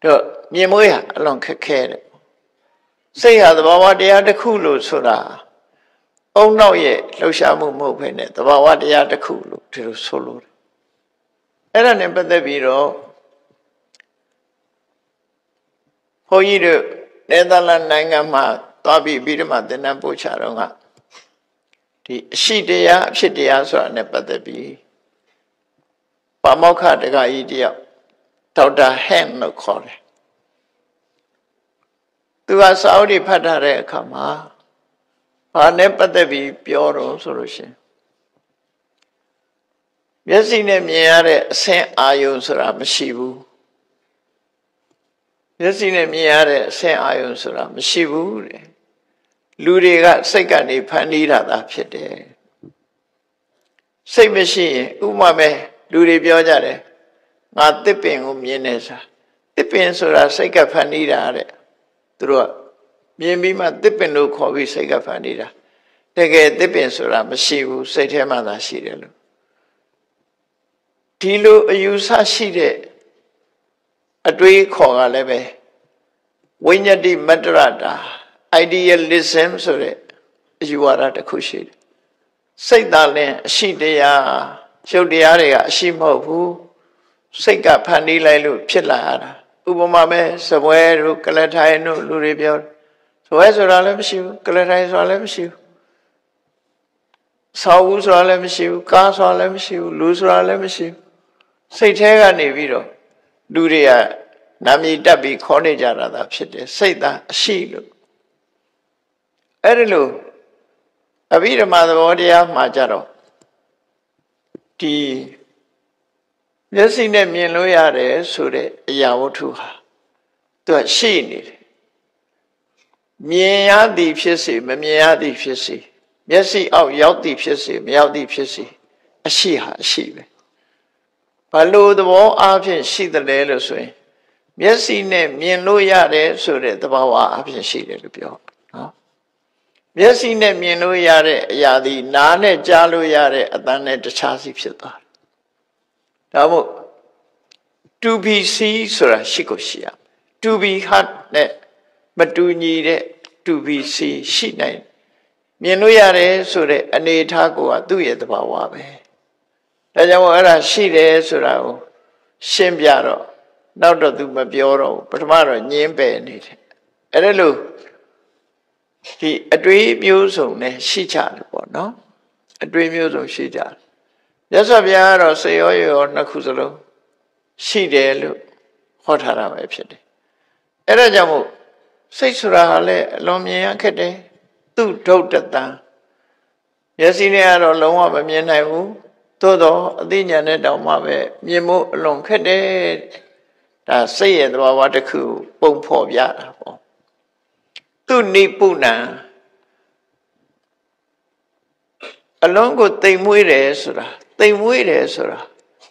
Speaker 1: တို့မြင်မွေးဟာအလွန်ခက်ခဲတဲ့စိတ်ဟာသဘာဝတရားတစ်ခုလို့ဆိုတာအုံနောက်ရဲ့လှုပ်ရှားမှုမဟုတ်ဘဲနဲ့သဘာဝတရားတစ်ခုလို့ဒီလိုဆိုလို့တယ်အဲ့ဒါနဲ့ပတ်သက်ပြီးတော့ဘုန်းကြီးတို့နယ်သာလန်နိုင်ငံမှာသွားပြီးပြီးတော့မှသင်တန်းပို့ချတော့က ဒီအရှိတရားအဖြစ်တရားဆိုတာနဲ့ပတ်သက်ပြီးပါမောက္ခတက္ကကြီးတယောက်ဒေါက်တာဟန်လို့ခေါ်တယ်သူကစာအုပ်တွေဖတ်ထားတဲ့အခါမှာဘာနဲ့ပတ်သက်ပြီးပြောတော့ဆိုလို့ရှင်မျက်စိနဲ့မြင်ရတဲ့အဆင့်အာယုံဆိုတာမရှိဘူးမျက်စိနဲ့မြင်ရတဲ့အဆင့်အာယုံဆိုတာမရှိဘူးတဲ့ လူတွေကစိတ်ကနေဖန်တီးတာသာဖြစ်တယ်စိတ်မရှိရင်ဥမာပဲလူတွေပြောကြတယ်ငါတစ်ပင်ကိုမြင်နေစားတစ်ပင်ဆိုတာစိတ်ကဖန်တီးတာတဲ့သူတို့ကမြင်ပြီးမှတစ်ပင်လို့ခေါ်ပြီးစိတ်ကဖန်တီးတာတကယ်တစ်ပင်ဆိုတာမရှိဘူးစိတ်ထဲမှာသာရှိတယ်လို့ဒီလိုအယူဆရှိတဲ့အတွေးခေါ်ကလည်းပဲဝိညာတိမတ္တရတာ idealism ဆိုတဲ့အယူဝါဒတစ်ခုရှိတယ်စိတ်သားလင်းအရှိတရားရုပ်တရားတွေကအရှိမဟုတ်ဘူးစိတ်ကဖန်တီးလိုက်လို့ဖြစ်လာရတာဥပမာပဲစပွဲတို့ကလထိုင်တို့လူတွေပြောစပွဲဆိုတာလည်းမရှိဘူးကလထိုင်ဆိုတာလည်းမရှိဘူးဆောက်ဦးဆိုတာလည်းမရှိဘူးကားဆိုတာလည်းမရှိဘူးလူဆိုတာလည်းမရှိဘူးစိတ်ထဲကနေပြီးတော့လူတွေကနာမည်တက်ပြီးခေါ်နေကြတာသာဖြစ်တယ်စိတ်သားအရှိလို့ အဲ့ဒီလိုအဘိဓမ္မာသဘောတရားမှာကြတော့ဒီမျက်စိနဲ့မြင်လို့ရတယ်ဆိုတဲ့အရာဝတ္ထုဟာသူကရှိနေတယ်မြင်ရသည်ဖြစ်စေမမြင်ရသည်ဖြစ်စေမျက်စိအောက်ရောက်သည်ဖြစ်စေမရောက်သည်ဖြစ်စေအရှိဟာအရှိပဲဘလို့သဘောအားဖြင့်ရှိတယ်လဲလို့ဆိုရင်မျက်စိနဲ့မြင်လို့ရတယ်ဆိုတဲ့သဘောအားဖြင့်ရှိတယ်လို့ပြောနော် မျက်စိနဲ့မြင်လို့ရတဲ့အရာဒီနားနဲ့ကြားလို့ရတဲ့အသံနဲ့တခြားစီဖြစ်သွားတယ်ဒါမို့ to be see ဆိုတာရှိကိုရှိရ to be heard နဲ့မတူညီတဲ့ to be see ရှိနိုင်မြင်လို့ရတယ်ဆိုတဲ့အနေအထားကိုကသူ့ရဲ့သဘာဝပဲဒါကြောင့်အဲ့ဒါရှိတယ်ဆိုတာကိုရှင်းပြတော့နောက်တော့သူမပြောတော့ဘူးပထမတော့ညင်းပယ်နေတယ်အဲ့ဒါလို့ ဒီအတွေ့မျိုးစုံနဲ့ရှိကြတယ်ပေါ့နော်အတွေ့မျိုးစုံရှိကြတယ်မြတ်စွာဘုရားကတော့စေရောရောနှစ်ခုစလုံးရှိတယ်လို့ဟောထားတာပဲဖြစ်တယ်အဲ့ဒါကြောင့်မို့စိတ်ဆိုတာကလည်းအလွန်မြင်ရခက်တယ်သူ့ဒုတ်တတံမျက်စိနဲ့ကတော့လုံးဝမမြင်နိုင်ဘူးသို့တော့အသိဉာဏ်နဲ့တောင်မှပဲမြင်ဖို့အလွန်ခက်တယ်ဒါစိတ်ရဲ့သဘာဝတစ်ခု ပုံဖော်ပြတာပေါ့ သူနိပုဏ္ဏအလုံးကိုတိမ်မွေးတယ်ဆိုတာတိမ်မွေးတယ်ဆိုတာ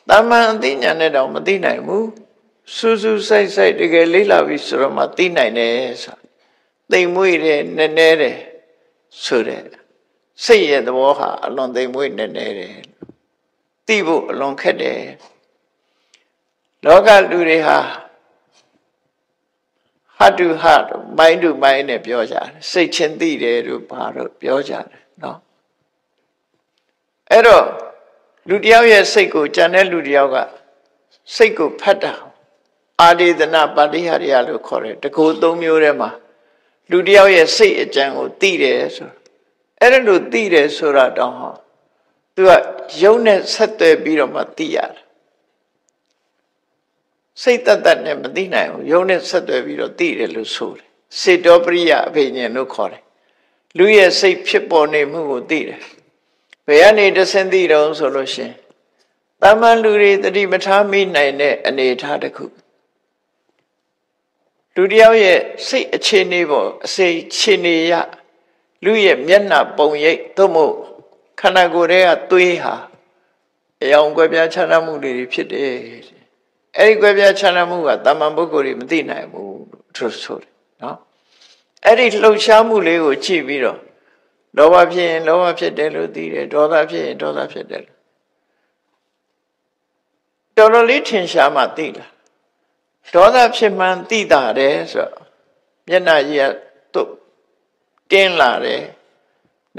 Speaker 1: တာမန်အသိဉာဏ်နဲ့တော့မသိနိုင်ဘူးစူးစူးဆိုင်ဆိုင်တကယ်လေးလာပြီဆိုတော့မှသိနိုင်တယ်ဆိုသိမ်မွေ့တယ်နည်းနည်းတယ်ဆိုတဲ့စိတ်ရဲ့သဘောဟာအလွန်သိမ်မွေ့နည်းနည်းတယ်သိဖို့အလွန်ခက်တယ်လောကလူတွေဟာ ဟတ်တူဟတ်မိုင်းတူမိုင်းနဲ့ပြောကြတယ်စိတ်ချင်းသိတယ်လို့ဘာလို့ပြောကြတယ်နော်အဲ့တော့လူတယောက်ရဲ့စိတ်ကိုကြံတဲ့လူတယောက်ကစိတ်ကိုဖတ်တာအာဒီသနာပါတိဟာရိယလို့ခေါ်တယ်တကူသုံးမျိုးထဲမှာလူတယောက်ရဲ့စိတ်အကြံကိုသိတယ်ဆိုအဲ့ဒါလို့သိတယ်ဆိုတာတော့ဟောသူကယုံနဲ့ဆက်သွယ်ပြီးတော့မှသိရတယ် စိတ်တတ်တတ်နဲ့မသိနိုင်ဘူးယုံနဲ့ဆက်သွယ်ပြီးတော့သိတယ်လို့ဆိုတယ်စေတောပရိယအဖိညာဉ်လို့ခေါ်တယ်လူရဲ့စိတ်ဖြစ်ပေါ်နေမှုကိုသိတယ်ဘယ်ကနေတဆင်းသိတော့ဆိုလို့ရှင်တမန်လူတွေတတိမထားမိနိုင်တဲ့အနေအထားတစ်ခုလူတယောက်ရဲ့စိတ်အခြေအနေပေါ်အစိအခြေအနေရလူရဲ့မျက်နှာပုံရိပ်သို့မဟုတ်ခန္ဓာကိုယ်ရဲ့သွေးဟာအယောင်ကွဲပြားခြားနားမှုတွေဖြစ်တယ် အဲ့ဒီကွဲပြားခြားနားမှုကတာမန်ပုဂ္ဂိုလ်တွေမသိနိုင်ဘူးလို့ဆိုတယ်နော်အဲ့ဒီလှုပ်ရှားမှုလေးကိုကြည့်ပြီးတော့လောဘဖြစ်ရင်လောဘဖြစ်တယ်လို့သိတယ်ဒေါသဖြစ်ရင်ဒေါသဖြစ်တယ်လို့တော်တော်လေးထင်ရှားမှသိလားဒေါသဖြစ်မှန်သိတာတယ်ဆိုတော့မျက်နှာကြီးကတုတ်တင်းလာတယ်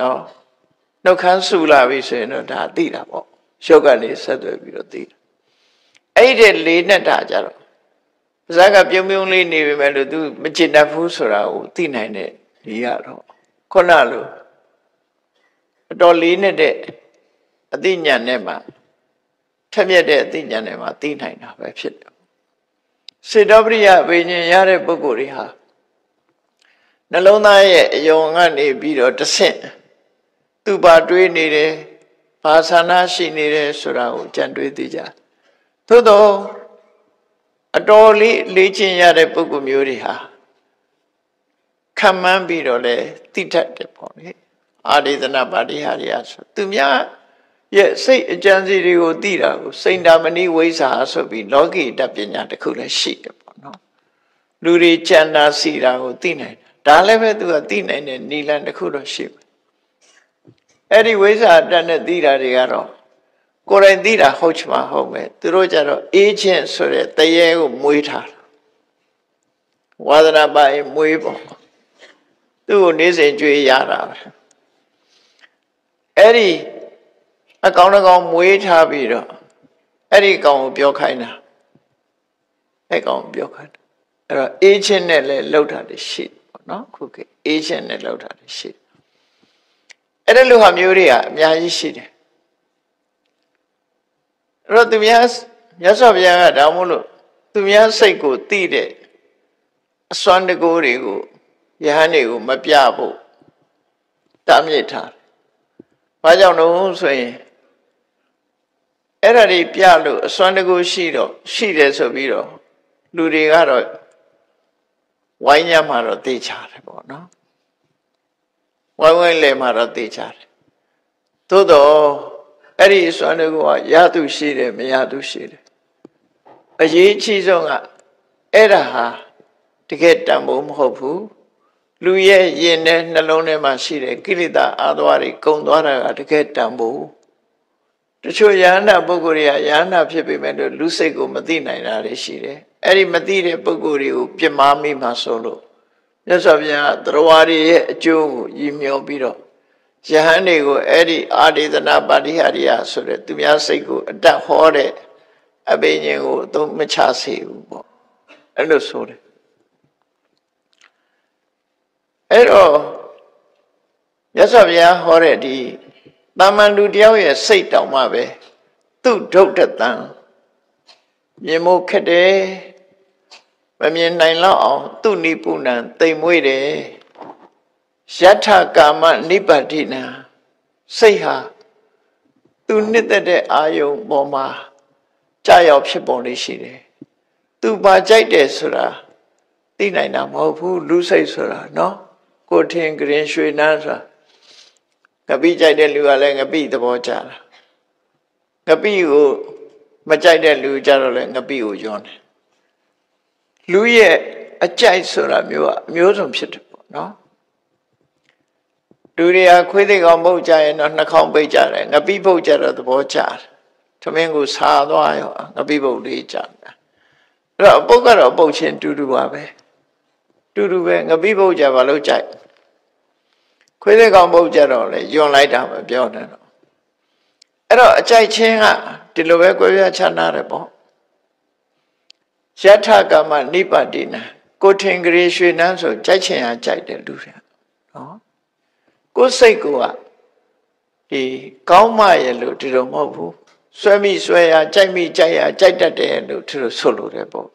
Speaker 1: နော်နှုတ်ခမ်းဆူလာပြီဆိုရင်တော့ဒါသိတာပေါ့ရှုပ်ကနေဆက်သွယ်ပြီးတော့သိတာ အဲ့ဒီလေးနဲ့တာကြတော့ပါဇက်ကပြုံးပြုံးလေးနေပြီမဲ့လို့ तू မจิตတတ်ဘူးဆိုတာကိုသိနိုင်တဲ့ဒီရတော့ခုနလိုအတော်လေးနဲ့တဲ့အသိဉာဏ်နဲ့မှထက်မြက်တဲ့အသိဉာဏ်နဲ့မှသိနိုင်တာပဲဖြစ်တယ်စေတောပရိယဝိညာဉ်ရတဲ့ပုဂ္ဂိုလ်တွေဟာနှလုံးသားရဲ့အယုံကနေပြီးတော့တဆင့်သူပါတွေးနေတယ်ဘာသာနာရှိနေတယ်ဆိုတာကိုကြံတွေးသိကြ သို့တော့အတော်လေးလေ့ကျင့်ရတဲ့ပုဂ္ဂိုလ်မျိုးတွေဟာခံမှန်းပြီးတော့လေတိထက်တယ်ပေါ့လေအာရိသနာပါတိဟာရိယဆိုသူများရဲ့စိတ်အကြံစီတွေကိုသိတာကိုစိန်တာမဏိဝိဇ္ဇာဆိုပြီးလောကီတပညာတစ်ခုလည်းရှိတယ်ပေါ့နော်လူတွေကြံတာစီတာကိုသိနိုင်တာဒါလည်းပဲသူကသိနိုင်တဲ့နီလန်တစ်ခုတော့ရှိတယ်အဲ့ဒီဝိဇ္ဇာတတ်နဲ့သိတာတွေကတော့ ကိုယ်တိုင်သိတာဟုတ်ချမှာဟုတ်ပဲသူတို့ကြတော့အေးချင်းဆိုတဲ့တရေကိုမွေးထားတာဝါဒနာပိုင်မွေးပေါ့သူ့ကိုနေစဉ်ကြွေးရတာပဲအဲ့ဒီအကောင်တစ်ကောင်မွေးထားပြီးတော့အဲ့ဒီကောင်ကိုပြောခိုင်းတာအဲ့ကောင်ပြောခိုင်းတာအဲ့တော့အေးချင်းနဲ့လည်းလှုပ်တာတရှိပေါ့နော်ခုကအေးချင်းနဲ့လှုပ်တာတရှိအဲ့ဒီလိုဟာမျိုးတွေကအများကြီးရှိတယ် အဲ့တော့သူများမြတ်စွာဘုရားကဒါမို့လို့သူများစိတ်ကိုသိတဲ့အစွမ်းတကိုးတွေကိုယဟန်တွေကိုမပြဖို့တားမြစ်ထားတယ်။ဘာကြောင့်လို့ဆိုရင်အဲ့ဒါတွေပြလို့အစွမ်းတကူရှိတော့ရှိတယ်ဆိုပြီးတော့လူတွေကတော့ဝိုင်းညမှာတော့သိချတယ်ပေါ့နော်ဝိုင်းဝိုင်းလဲမှာတော့သိချတယ်သို့တော့ အဲ့ဒီအစွမ်းတကူကရသူရှိတယ်မရသူရှိတယ်အရေးကြီးဆုံးကအဲ့ဒါဟာတကယ်တန်ဖို့မဟုတ်ဘူးလူရဲ့ရင်ထဲနှလုံးထဲမှာရှိတဲ့ကိလေသာအာသဝတွေကုံသွားတာကတကယ်တန်ဖို့တချို့ယန္တာပုဂ္ဂိုလ်တွေကယန္တာဖြစ်ပေမဲ့လူစိတ်ကိုမသိနိုင်တာတွေရှိတယ်အဲ့ဒီမသိတဲ့ပုဂ္ဂိုလ်တွေကိုပြစ်မှားမိမှဆိုလို့မြတ်စွာဘုရားသရဝါတွေရဲ့အကျိုးကိုရည်မြော်ပြီးတော့ ယဟန်တွေကိုအဲ့ဒီအာဒေသနာပါတိဟာရိယဆိုတဲ့သူများစိတ်ကိုအတတ်ဟောတဲ့အဘိညာဉ်ကိုအသုံးမချစေဘူးပေါ့အဲ့လိုဆိုတယ်အဲ့တော့မြတ်စွာဘုရားဟောတဲ့ဒီတာမန်လူတယောက်ရဲ့စိတ်တောင်မှပဲသူ့ဒုဋ္ဌတံမြင်မို့ခက်တယ်မမြင်နိုင်တော့အောင်သူ့နိပုဏ္ဏတိမ်မွေးတယ် ယထကာမနိပ္ပတိနာစိတ်ဟာသူနှစ်သက်တဲ့အာယုံပေါ်မှာကြာရောက်ဖြစ်ပေါ်နေရှိတယ်။သူပါကြိုက်တယ်ဆိုတာသိနိုင်တာမဟုတ်ဘူးလူစိတ်ဆိုတာနော်။ကိုထင်ဂရင်ရွှေနန်းဆိုတာငပိကြိုက်တဲ့လူကလည်းငပိသဘောကျတာ။ငပိကိုမကြိုက်တဲ့လူကြတော့လည်းငပိကိုယွန်းတယ်။လူရဲ့အကြိုက်ဆိုတာမျိုးကမျိုးစုံဖြစ်တယ်ပေါ့နော်။ လူတွေကခွေးသိကောင်ပုတ်ကြရင်တော့နှာခေါင်းပိတ်ကြတယ်ငပိပုတ်ကြတော့သဘောကျတယ်သမင်းကိုဆာသွားရောငပိပုတ်လေးကြတယ်အဲ့တော့ပုတ်ကတော့ပုတ်ချင်းတူတူပါပဲတူတူပဲငပိပုတ်ကြဘာလို့ကြိုက်ခွေးသိကောင်ပုတ်ကြတော့လေယွန်လိုက်တာပဲပြောတယ်တော့အဲ့တော့အကြိုက်ချင်းကဒီလိုပဲကြွယ်ပြချနာတယ်ပေါ့ယထကမနိပတိနာကိုထင်ကြရေရွှေနှမ်းဆိုကြိုက်ချင်ရကြိုက်တယ်လူတွေနော် ကိုယ်စိတ်ကဒီကောင်းမရဲ့လို့ဒီလိုမဟုတ်ဘူးဆွဲမိဆွဲရကြိုက်မိကြိုက်ရကြိုက်တတ်တယ်လို့ဒီလိုဆိုလိုတယ်ပေါ့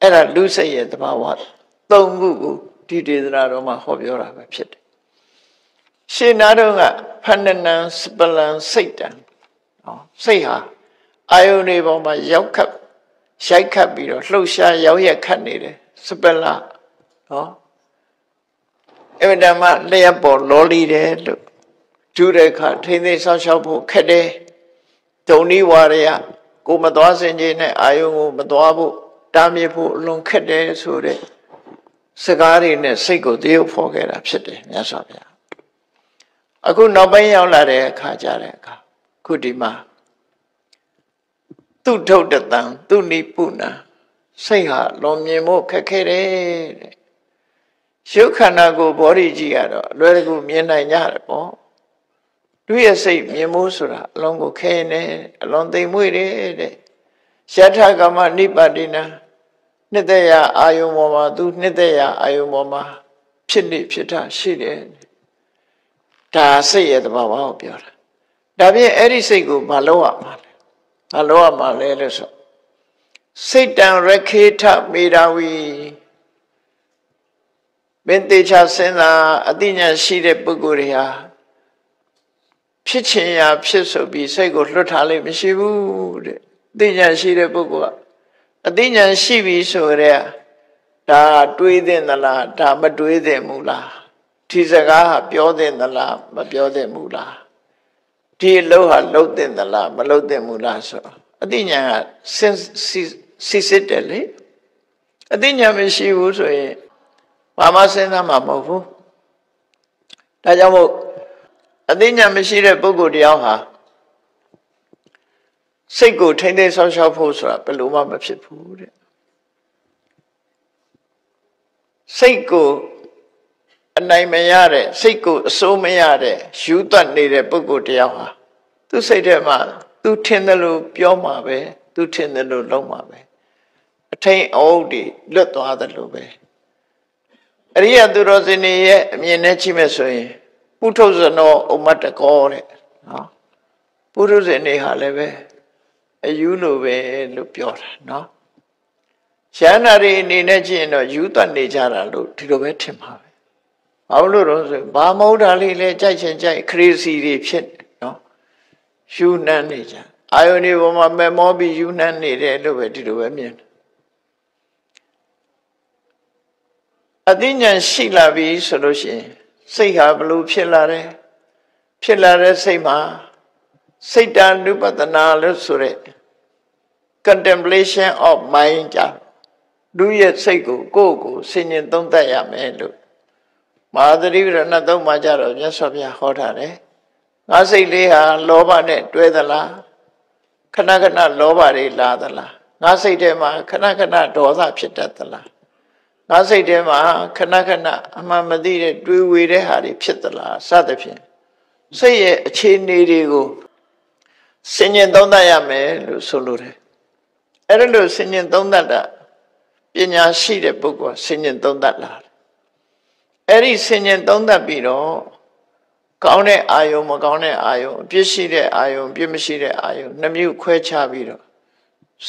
Speaker 1: အဲ့ဒါလူစိတ်ရဲ့သဘာဝသုံးခုကိုဒီဒေသနာတော်မှာဟောပြောတာပဲဖြစ်တယ်ရှင်နာတော်ကဖဏနံစပလံစိတ်တံနော်စိတ်ဟာအာယုန်တွေပေါ်မှာရောက်ခတ်ရိုက်ခတ်ပြီးတော့လှုပ်ရှားရောက်ရက်ခတ်နေတယ်စပလာနော် အမတမလျက်ပေါ်လောလီတယ်လို့ဒုတဲ့အခါထိမ့်သိမ်းဆောက်ရှောက်ဖို့ခက်တယ်ဒုံဤဝါရယကိုမသွားစင်ကြီးနဲ့အာယုံကိုမသွားဖို့တားမြစ်ဖို့အလွန်ခက်တယ်ဆိုတဲ့စကားတွေနဲ့စိတ်ကိုတရုပ်ဖော်ခဲ့တာဖြစ်တယ်မြတ်စွာဘုရားအခုနောက်ပိုင်းရောက်လာတဲ့အခါကြတဲ့အခါခုဒီမှာသူ့ထုတ်တတံသူ့နိပုဏ္ဏစိတ်ဟာလွန်မြင်ဖို့ခက်ခဲတယ်တဲ့ ရုပ်ခန္ဓာကိုဘောဓိကြီးကတော့အလွယ်တကူမြင်နိုင်ကြတယ်ပေါ့သူရဲ့စိတ်မြင်မှုဆိုတာအလုံးကိုခဲနေအလုံးသိမ်မွေ့တယ်တဲ့ယထာကမနိပါတိနာနှစ်သက်ရအာယုံပေါ်မှာသူနှစ်သက်ရအာယုံပေါ်မှာဖြစ်နေဖြစ်တာရှိတယ်ဒါစိတ်ရဲ့သဘာဝကိုပြောတာဒါဖြင့်အဲ့ဒီစိတ်ကိုမလုပ်ရမှာလဲမလုပ်ရမှာလဲလို့ဆိုစိတ်တံရခေထမေရာဝီ မင်းတေချာစဉ်းစားအသိဉာဏ်ရှိတဲ့ပုဂ္ဂိုလ်တွေဟာဖြစ်ချင်ရာဖြစ်ဆိုပြီးစိတ်ကိုလွတ်ထားလိမ့်မရှိဘူးတဲ့အသိဉာဏ်ရှိတဲ့ပုဂ္ဂိုလ်ကအသိဉာဏ်ရှိပြီဆိုရဲဒါတွေးတဲ့သလားဒါမတွေးတဲ့မူလားဒီစကားဟာပြောတဲ့သလားမပြောတဲ့မူလားဒီအလုပ်ဟာလုပ်တဲ့သလားမလုပ်တဲ့မူလားဆိုအသိဉာဏ်ကစဉ်စစ်စစ်တယ်လေအသိဉာဏ်မရှိဘူးဆိုရင် ဘာမှစဉ်းစားမှာမဟုတ်ဘူးဒါကြောင့်မို့အသိဉာဏ်မရှိတဲ့ပုဂ္ဂိုလ်တယောက်ဟာစိတ်ကိုထိမ့်သိမ်းဆောက်ရှောက်ဖို့ဆိုတာဘယ်လိုမှမဖြစ်ဘူးတဲ့စိတ်ကိုအနိုင်မရတဲ့စိတ်ကိုအစိုးမရတဲ့ယူတတ်နေတဲ့ပုဂ္ဂိုလ်တယောက်ဟာသူစိတ်ထဲမှာသူထင်တယ်လို့ပြောမှာပဲသူထင်တယ်လို့လုပ်မှာပဲအထိန်အုပ်တွေလွတ်သွားတယ်လို့ပဲ အရိယသူတော်စင်ရဲ့အမြင်နဲ့ကြည့်မဲ့ဆိုရင်ပုထုဇနောဥမတကောတဲ့နော်ပုထုဇဉ်တွေဟာလည်းပဲအယူလိုပဲလို့ပြောတာနော်ရဟန္တာတွေအနေနဲ့ကြည့်ရင်တော့ယူတတ်နေကြတာလို့ဒီလိုပဲထင်ပါပဲဘာလို့လို့ဆိုဘာမဟုတ်တာလေးလဲကြိုက်ချင်ကြိုက်ခရီးစီတွေဖြစ်နော်ယူနှမ်းနေကြအာယုန်ဒီပေါ်မှာမမောပြီးယူနှမ်းနေတယ်လို့ပဲဒီလိုပဲမြင်တယ် အသိဉာဏ်ရှိလာပြီဆိုလို့ရှိရင်စိတ်ဟာဘလို့ဖြစ်လာတယ်ဖြစ်လာတဲ့စိတ်မှာစိတ်တ ानु ပတနာလို့ဆိုတဲ့ contemplation of mind ကြလူရဲ့စိတ်ကိုကိုယ့်ကိုဆင်ញင်သုံးသပ်ရမယ်လို့မဟာသတိပ္ပဏသုံးမှာကြတော့မြတ်စွာဘုရားဟောထားတယ်ငါစိတ်လေးဟာလောဘနဲ့တွဲသလားခဏခဏလောဘတွေလာသလားငါစိတ်ထဲမှာခဏခဏဒေါသဖြစ်တတ်သလား ငါစိတ်ထဲမှာခဏခဏအမှန်မသိတဲ့တွေးဝေတဲ့ဟာတွေဖြစ်သလားစသဖြင့်စိတ်ရဲ့အခြေအနေတွေကိုဆင်ញင်သုံးသပ်ရမယ်လို့ဆိုလိုတယ်အဲ့ဒါလို့ဆင်ញင်သုံးသပ်တာပညာရှိတဲ့ပုဂ္ဂိုလ်ဆင်ញင်သုံးသပ်လာတယ်အဲ့ဒီဆင်ញင်သုံးသပ်ပြီးတော့ကောင်းတဲ့အာယုံမကောင်းတဲ့အာယုံအပြစ်ရှိတဲ့အာယုံအပြစ်မရှိတဲ့အာယုံနှမျိုးခွဲခြားပြီးတော့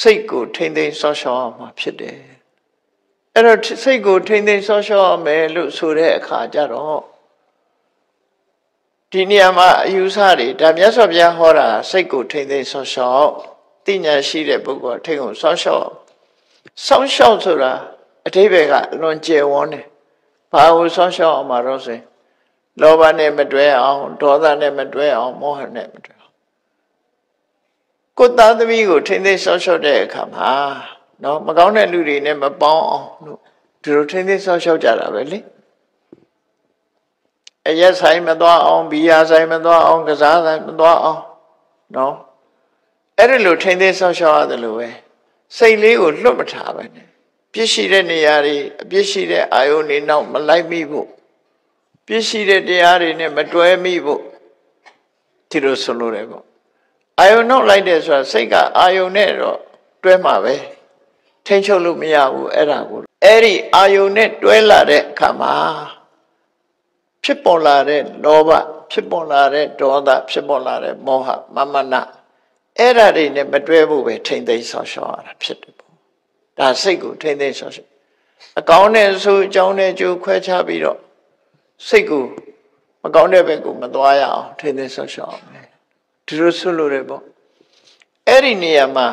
Speaker 1: စိတ်ကိုထိမ့်သိမ်းဆော့ရှော့အောင်မှာဖြစ်တယ် အဲ့တော့စိတ်ကိုထိမ့်သိမ်းဆော့ရှော့မယ်လို့ဆိုတဲ့အခါကျတော့ဒီနေရာမှာအယူဆတွေဒါမြတ်စွာဘုရားဟောတာစိတ်ကိုထိမ့်သိမ်းဆော့ရှော့သိညာရှိတဲ့ပုဂ္ဂိုလ်ထိမ့်ကိုဆော့ရှော့ဆော့ရှော့ဆိုတာအတိဘယ်ကအလွန်ကျယ်ဝန်းတယ်ဘာကိုဆော့ရှော့အောင်မှာတော့ဆိုရင်လောဘနဲ့မတွဲအောင်ဒေါသနဲ့မတွဲအောင်မောဟနဲ့မတွဲအောင်ကိုယ်သားသမီးကိုထိမ့်သိမ်းဆော့ရှော့တဲ့အခါမှာ နော်မကောင်းတဲ့လူတွေနဲ့မပေါင်းအောင်လို့ဒီလိုထိမ့်သိဆောက်ရှောက်ကြတာပဲလေအရက်ဆိုင်မသွားအောင်ဘီယာဆိုင်မသွားအောင်ကစားဆိုင်မသွားအောင်နော်အဲ့ဒီလိုထိမ့်သိဆောက်ရှောက်ရတယ်လို့ပဲစိတ်လေးကိုလွတ်မထားပဲနဲ့ပြည့်ရှိတဲ့နေရာတွေအပြည့်ရှိတဲ့အာယုန်တွေနောက်မလိုက်မိဖို့ပြည့်ရှိတဲ့တရားတွေနဲ့မတွဲမိဖို့ဒီလိုဆိုလိုတယ်ပေါ့အာယုန်နောက်လိုက်တယ်ဆိုတာစိတ်ကအာယုန်နဲ့တော့တွဲမှာပဲ ထိန်းချုပ်လို့မရဘူးအဲ့ဒါကိုအဲ့ဒီအာယုန်နဲ့တွဲလာတဲ့အခါမှာဖြစ်ပေါ်လာတဲ့လောဘဖြစ်ပေါ်လာတဲ့ဒေါသဖြစ်ပေါ်လာတဲ့မောဟမမနာအဲ့ဒါတွေနဲ့မတွဲဖို့ပဲထိမ့်သိမ်းဆောက်ရှောက်ရတာဖြစ်တယ်ပေါ့ဒါစိတ်ကိုထိမ့်သိမ်းဆောက်ရှောက်အကောင်းနဲ့ဆိုအကြောင်းနဲ့ကြိုးခွဲခြားပြီးတော့စိတ်ကိုမကောင်းတဲ့ဘက်ကိုမသွားရအောင်ထိမ့်သိမ်းဆောက်ရှောက်အောင်ဒီလိုဆွလို့ရပေါ့အဲ့ဒီနေရာမှာ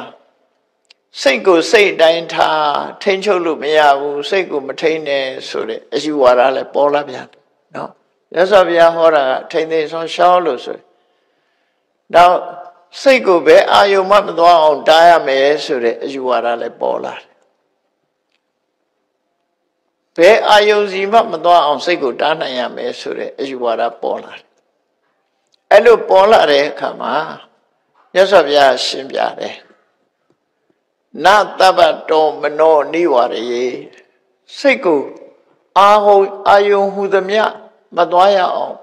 Speaker 1: စိတ်ကိုစိတ်တိုင်းထားထိန်းချုပ်လို့မရဘူးစိတ်ကိုမထိန်းနဲ့ဆိုတဲ့အယူဝါဒလည်းပေါ်လာပြန်နော်ရသော်ဘုရားဟောတာကထိန်းသိမ်းဆောင်ရှောင်းလို့ဆိုတော့စိတ်ကိုပဲအာယုံမမသွားအောင်တားရမယ်ဆိုတဲ့အယူဝါဒလည်းပေါ်လာတယ်ဘယ်အာယုံစီမှမသွားအောင်စိတ်ကိုတားနိုင်ရမယ်ဆိုတဲ့အယူဝါဒပေါ်လာတယ်အဲ့လိုပေါ်လာတဲ့အခါမှာမြတ်စွာဘုရားရှင်းပြတယ် နတပ္ပတောမနောနိဝရယေစိတ်ကိုအာဟုအာယုံဟူသည်မြမသွားရအောင်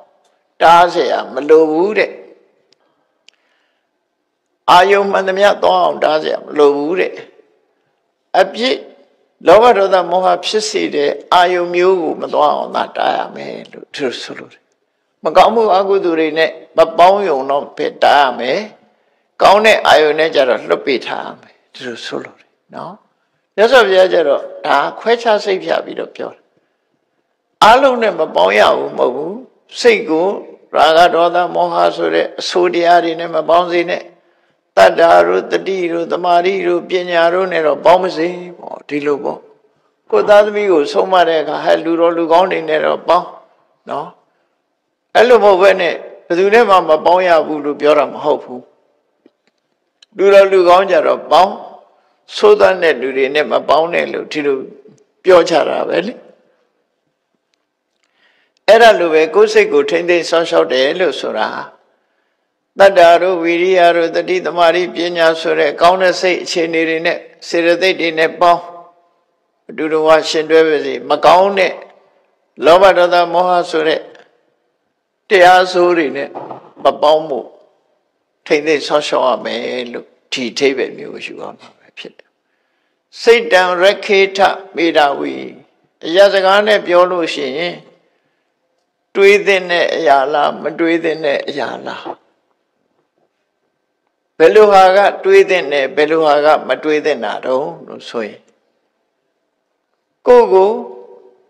Speaker 1: တားเสียမလိုဘူးတဲ့အာယုံမှန်သမျှသွားအောင်တားเสียမလိုဘူးတဲ့အပြစ်လောဘဒေါသမောဟဖြစ်စေတဲ့အာယုံမျိုးကိုမသွားအောင်သာတားရမယ်လို့သူဆိုလို့မကောင်းမှုအကုသိုလ်တွေနဲ့မပေါင်းယုံတော့ပဲတားရမယ်ကောင်းတဲ့အာယုန်နဲ့ကြတော့လွတ်ပေးထားရမယ် ဒီလိုဆိုလို့နော်မြတ်စွာဘုရားကြတော့ဒါခွဲခြားစိတ်ဖြာပြီးတော့ပြောတယ်အလုံးနဲ့မပေါင်းရဘူးမဟုတ်ဘူးစိတ်ကိုရာဂဒေါသမောဟဆိုတဲ့အဆိုးတရားတွေနဲ့မပေါင်းစေနဲ့တတ္တာတို့တတိတို့တမာရီတို့ပညာတို့နဲ့တော့ပေါင်းမစေပေါ့ဒီလိုပေါ့ကိုသားသမီးကိုဆုံးမတဲ့အခါဟဲ့လူတော်လူကောင်းတွေနဲ့တော့ပေါင်းနော်အဲ့လိုမဟုတ်ဘဲနဲ့ဘယ်သူနဲ့မှမပေါင်းရဘူးလို့ပြောတာမဟုတ်ဘူး လူတော်လူကောင်းကြတော့ပေါင်းသိုးသားတဲ့လူတွေနဲ့မပေါင်းနဲ့လို့ဒီလိုပြောချတာပဲလေအဲ့ဒါလိုပဲကိုယ်စိတ်ကိုထိမ့်သိမ်းဆောင်းရှောက်တယ်လို့ဆိုတာတတ္တာတို့ဝီရိယတို့တတိသမารိပညာဆိုတဲ့ကောင်းတဲ့စိတ်အခြေအနေတွေနဲ့စေရသိက်တွေနဲ့ပေါင်းအတူတူဝရှင်တွဲပါစေမကောင်းတဲ့လောဘဒေါသမောဟဆိုတဲ့တရားဆိုးတွေနဲ့မပေါင်းမှု ထိမ့်သိဆောက်ရှောက်ရမယ်လို့ဒီထိပ်ပဲမျိုးရှိအောင်မှာပဲဖြစ်တယ်စိတ်တံရခေထမေတာဝီအရာစကားနဲ့ပြောလို့ရှိရင်တွေးတဲ့အရာလားမတွေးတဲ့အရာလားဘယ်လိုဟာကတွေးတဲ့နဲ့ဘယ်လိုဟာကမတွေးတဲ့နာတော့လို့ဆိုရင်ကိုယ်ကို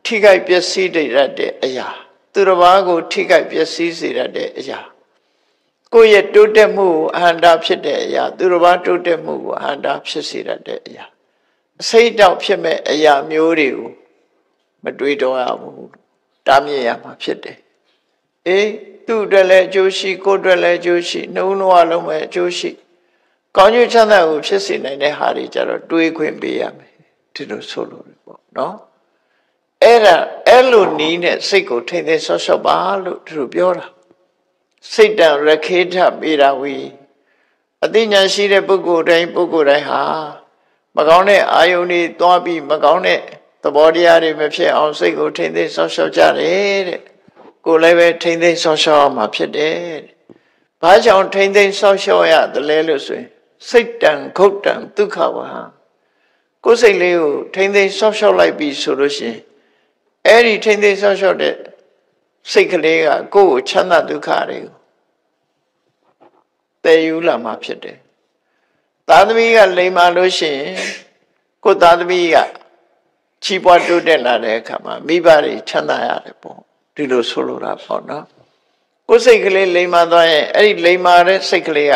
Speaker 1: ထိခိုက်ပျက်စီးတတ်တဲ့အရာ သူတစ်ပါးကိုထိခိုက်ပျက်စီးစေတတ်တဲ့အရာ ကိုယ့်ရဲ့တိုးတက်မှုအဟန္တာဖြစ်တဲ့အရာသူတစ်ပါးတိုးတက်မှုကိုအဟန္တာဖြစ်စေတတ်တဲ့အရာအစိတ်တောက်ဖြစ်မဲ့အရာမျိုးတွေကိုမတွေးတော့ရဘူးတားမြစ်ရမှာဖြစ်တယ်အေးသူ့အတွက်လည်းအကျိုးရှိကိုယ်အတွက်လည်းအကျိုးရှိနှုံးနှောလုံးပဲအကျိုးရှိကောင်းကျိုးချမ်းသာကိုဖြစ်စေနိုင်တဲ့ဟာတွေကြတော့တွေးခွင့်ပေးရမယ်ဒီလိုဆိုလို့ပေါ့နော်အဲ့ဒါအဲ့လိုနီးနဲ့စိတ်ကိုထိမ့်သိဆော့ဆော့ပါလို့သူတို့ပြောတာ စိတ်တံရခေထပေရာဝီအသိဉာဏ်ရှိတဲ့ပုဂ္ဂိုလ်တိုင်းပုဂ္ဂိုလ်တိုင်းဟာမကောင်းတဲ့အာယုန်တွေသွားပြီးမကောင်းတဲ့သဘောတရားတွေမဖြစ်အောင်စိတ်ကိုထိမ့်သိဆော့ဆော့ကြတယ်တဲ့ကိုယ်လည်းပဲထိမ့်သိဆော့ဆော့မှာဖြစ်တယ်တဲ့ဘာကြောင့်ထိမ့်သိဆော့ဆော့ရတယ်လဲလို့ဆိုရင်စိတ်တံခုတ်တံဒုက္ခဝဟကိုယ်စိတ်လေးကိုထိမ့်သိဆော့ဆော့လိုက်ပြီဆိုလို့ရှိရင်အဲ့ဒီထိမ့်သိဆော့ဆော့တဲ့စိတ်ကလေးကကိုယ့်ကိုချမ်းသာဒုက္ခတွေကို တည်ယူလာမှာဖြစ်တယ်သားသမီးကလိမ်မာလို့ရှိရင်ကိုယ်သားသမီးကချီးပွားတိုးတက်လာတဲ့အခါမှာမိဘတွေချမ်းသာရတယ်ပေါ့ဒီလိုဆိုလိုတာပေါ့နော်ကိုယ်စိတ်ကလေးလိမ်မာသွားရင်အဲ့ဒီလိမ်မာတဲ့စိတ်ကလေးက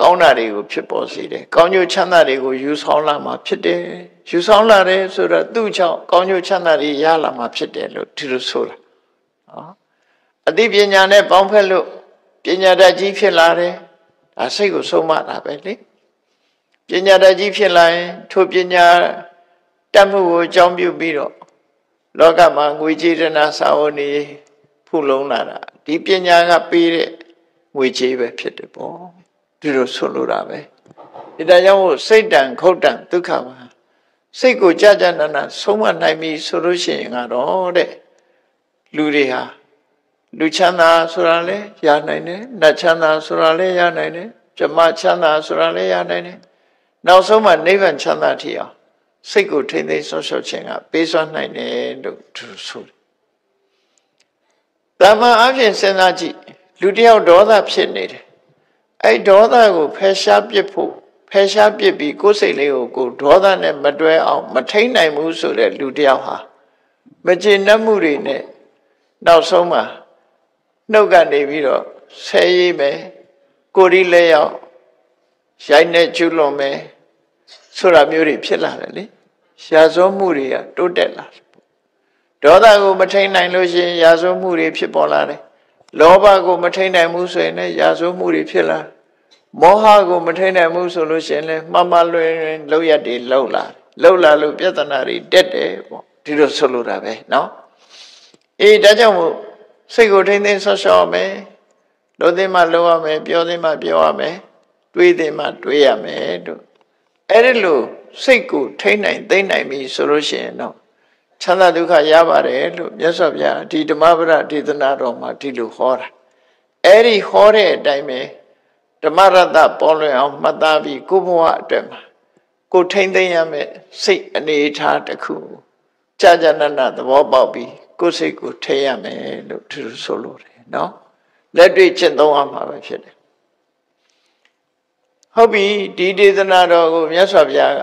Speaker 1: ကောင်းတာတွေကိုဖြစ်ပေါ်စေတယ်ကောင်းကျိုးချမ်းသာတွေကိုယူဆောင်လာမှာဖြစ်တယ်ယူဆောင်လာတယ်ဆိုတော့သူ့ကြောင့်ကောင်းကျိုးချမ်းသာတွေရလာမှာဖြစ်တယ်လို့ဒီလိုဆိုတာနော်အသိပညာနဲ့ပေါင်းဖက်လို့ပညာတတ်ကြီးဖြစ်လာတယ် ဒါစိတ်ကိုဆုံးမတာပဲလေပပညာတတ်ကြီးဖြစ်လာရင်ထိုပညာတတ်မှုကိုအကြောင်းပြုပြီးတော့လောကမှာငွေကြေးရဏစာဝနေဖူလုံးလာတာဒီပညာကပေးတဲ့ငွေကြေးပဲဖြစ်တယ်ပေါ့ဒီလိုဆိုလိုတာပဲဒီဒါကြောင့်စိတ်တန်ခုတ်တန်ဒုက္ခပါစိတ်ကိုကြာကြာနာနာဆုံးမနိုင်ပြီဆိုလို့ရှိရင်ကတော့တဲ့လူတွေဟာ လူချမ်းသာဆိုတာလဲရနိုင်တယ်နတ်ချမ်းသာဆိုတာလဲရနိုင်တယ်ဇမချမ်းသာဆိုတာလဲရနိုင်တယ်နောက်ဆုံးမှနိဗ္ဗာန်ချမ်းသာထီအောင်စိတ်ကိုထိမ့်သိမ်းဆွဆွခြင်းကပေးစွမ်းနိုင်တယ်လို့သူဆိုတယ်။တမန်အဖြစ်စဉ်းစားကြည့်လူတယောက်ဒေါသဖြစ်နေတယ်။အဲ့ဒေါသကိုဖယ်ရှားပစ်ဖို့ဖယ်ရှားပစ်ပြီးကိုယ်စိတ်လေးကိုကိုဒေါသနဲ့မတွဲအောင်မထိန်နိုင်ဘူးဆိုတဲ့လူတယောက်ဟာမကျေနပ်မှုတွေနဲ့နောက်ဆုံးမှာ နှုတ်ကနေပြီးတော့ဆဲရေးမယ်ကိုရီလဲရောက်ရိုက်နဲ့ကျွလွန်မယ်ဆိုတာမျိုးတွေဖြစ်လာတယ်လေရာဇဝမှုတွေကတိုးတက်လာတယ်ဒေါသကိုမထိန်နိုင်လို့ရှိရင်ရာဇဝမှုတွေဖြစ်ပေါ်လာတယ်လောဘကိုမထိန်နိုင်ဘူးဆိုရင်လည်းရာဇဝမှုတွေဖြစ်လာမောဟကိုမထိန်နိုင်ဘူးဆိုလို့ရှိရင်လည်းမမလွင်လောက်ရတွေလောက်လာလောက်လာလို့ပြဿနာတွေတက်တယ်ပေါ့ဒီလိုဆိုလိုတာပဲเนาะအေးဒါကြောင့်မို့ စိတ်ကိုထိမ့်သိမ်းဆော့ဆော့မယ်လို့သိမှလုပ်ရမယ်ပြောသိမှပြောရမယ်တွေးသိမှတွေးရမယ်တို့အဲ့ဒီလိုစိတ်ကိုထိမ့်နိုင်သိမ့်နိုင်ပြီဆိုလို့ရှိရင်တော့ချမ်းသာဒုက္ခရပါတယ်လို့မြတ်စွာဘုရားဒီဓမ္မပဒဒေသနာတော်မှာဒီလိုဟောတာအဲ့ဒီဟောတဲ့အတိုင်းပဲဓမ္မရတ္တပေါ်လွင်အောင်မှတ်သားပြီးကိုဘဝအတွက်မှာကိုထိမ့်သိမ့်ရမယ်စိတ်အနေထားတစ်ခုကြာကြာနာနာသဘောပေါက်ပြီး ကိုယ်စိတ်ကိုထိရမယ်လို့သူဆိုလို့တယ်နော်လက်တွေ့ကျင့်သုံးရမှာပဲဖြစ်တယ်ဟုတ်ပြီဒီဒေသနာတော်ကိုမြတ်စွာဘုရားက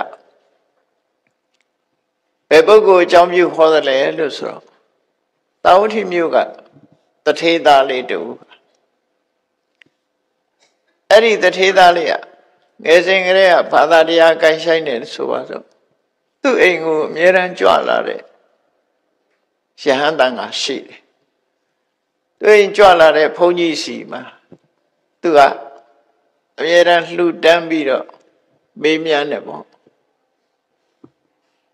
Speaker 1: ဘယ်ပုဂ္ဂိုလ်အကြောင်းပြုဟောတယ်လဲလို့ဆိုတော့တာဝတိမြို့ကတထေသားလေးတူအဲ့ဒီတထေသားလေးကငယ်စဉ်ကလေးကဘာသာတရားကိုင်းဆိုင်တယ်ဆိုပါစို့သူ့အိမ်ကိုအမြဲတမ်းကြွလာတဲ့ ယဟန်တန်ကရှိတယ်။သူရင်ကြွလာတဲ့ဘုန်းကြီးစီမှာသူကအမြဲတမ်းလှူဒန်းပြီးတော့မေးမြန်းတယ်ပေါ့။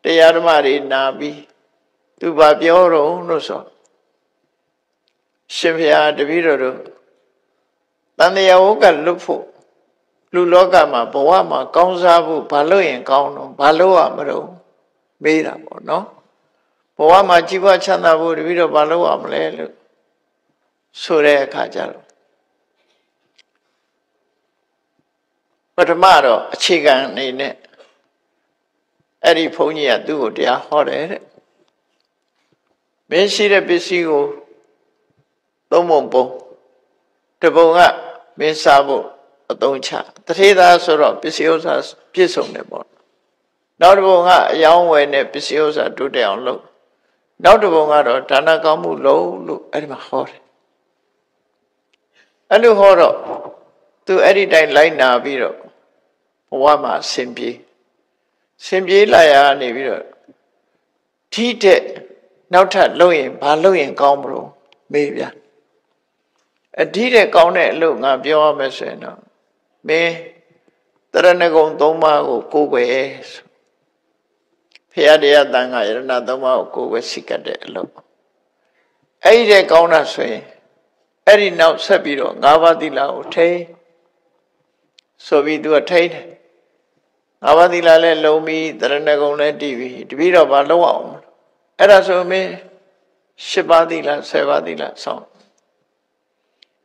Speaker 1: တရားဓမ္မတွေနာပြီးသူဘာပြောတော့လို့ဆိုရှင်ဖျားတပည့်တော်တို့တန်တရားဝကလွတ်ဖို့လူလောကမှာဘဝမှာကောင်းစားဖို့ဘာလို့ရင်ကောင်းတော့ဘာလို့ရမလို့မေးတာပေါ့နော် ဘဝမှာကြီးပွားချမ်းသာဖို့တပည့်တော်ဘာလုပ်ရမလဲလို့ဆိုတဲ့အခါကျတော့ပထမတော့အခြေခံအနေနဲ့အဲ့ဒီဘုန်းကြီးကသူ့ကိုတရားဟောတယ်တဲ့မင်းရှိတဲ့ပစ္စည်းကိုသုံးပုံပုံတပုံကမင်းစားဖို့အသုံးချတထေသားဆိုတော့ပစ္စည်းဥစ္စာပြည့်စုံတယ်ပေါ့နောက်တစ်ပုံကအယောင်းဝယ်နဲ့ပစ္စည်းဥစ္စာတိုးတက်အောင်လုပ် နောက်တစ်ပုံကတော့ဒါနကောင်းမှုလုံးလို့အဲ့ဒီမှာဟောတယ်အဲ့လိုဟောတော့သူအဲ့ဒီတိုင်းလိုက်နာပြီးတော့ဘဝမှာဆင်ပြေဆင်ပြေလာရနေပြီးတော့ထိတဲ့နောက်ထပ်လုပ်ရင်ဘာလုပ်ရင်ကောင်းမလို့မေးဗျာအထိတဲ့ကောင်းတဲ့အလုပ်ငါပြောရမယ်ဆိုရင်တော့မင်းတရဏဂုံသုံးပါးကိုကိုးကွယ်ဆို ဖရာတရားတန်ခါယရဏသုံးပါးကိုကိုယ်ပဲစိတ်ကတ်တဲ့အလုပ်အဲ့ဒီတဲ့ကောင်းတာဆိုရင်အဲ့ဒီနောက်ဆက်ပြီးတော့ငါးပါးသီလကိုထိန်းဆိုပြီးသူကထိန်းတယ်ငါးပါးသီလလည်းလုံပြီးတရဏဂုံလည်းတည်ပြီးတပြီးတော့မလုံးအောင်အဲ့ဒါဆိုမင်း၈ပါးသီလ၁၀ပါးသီလဆောင်း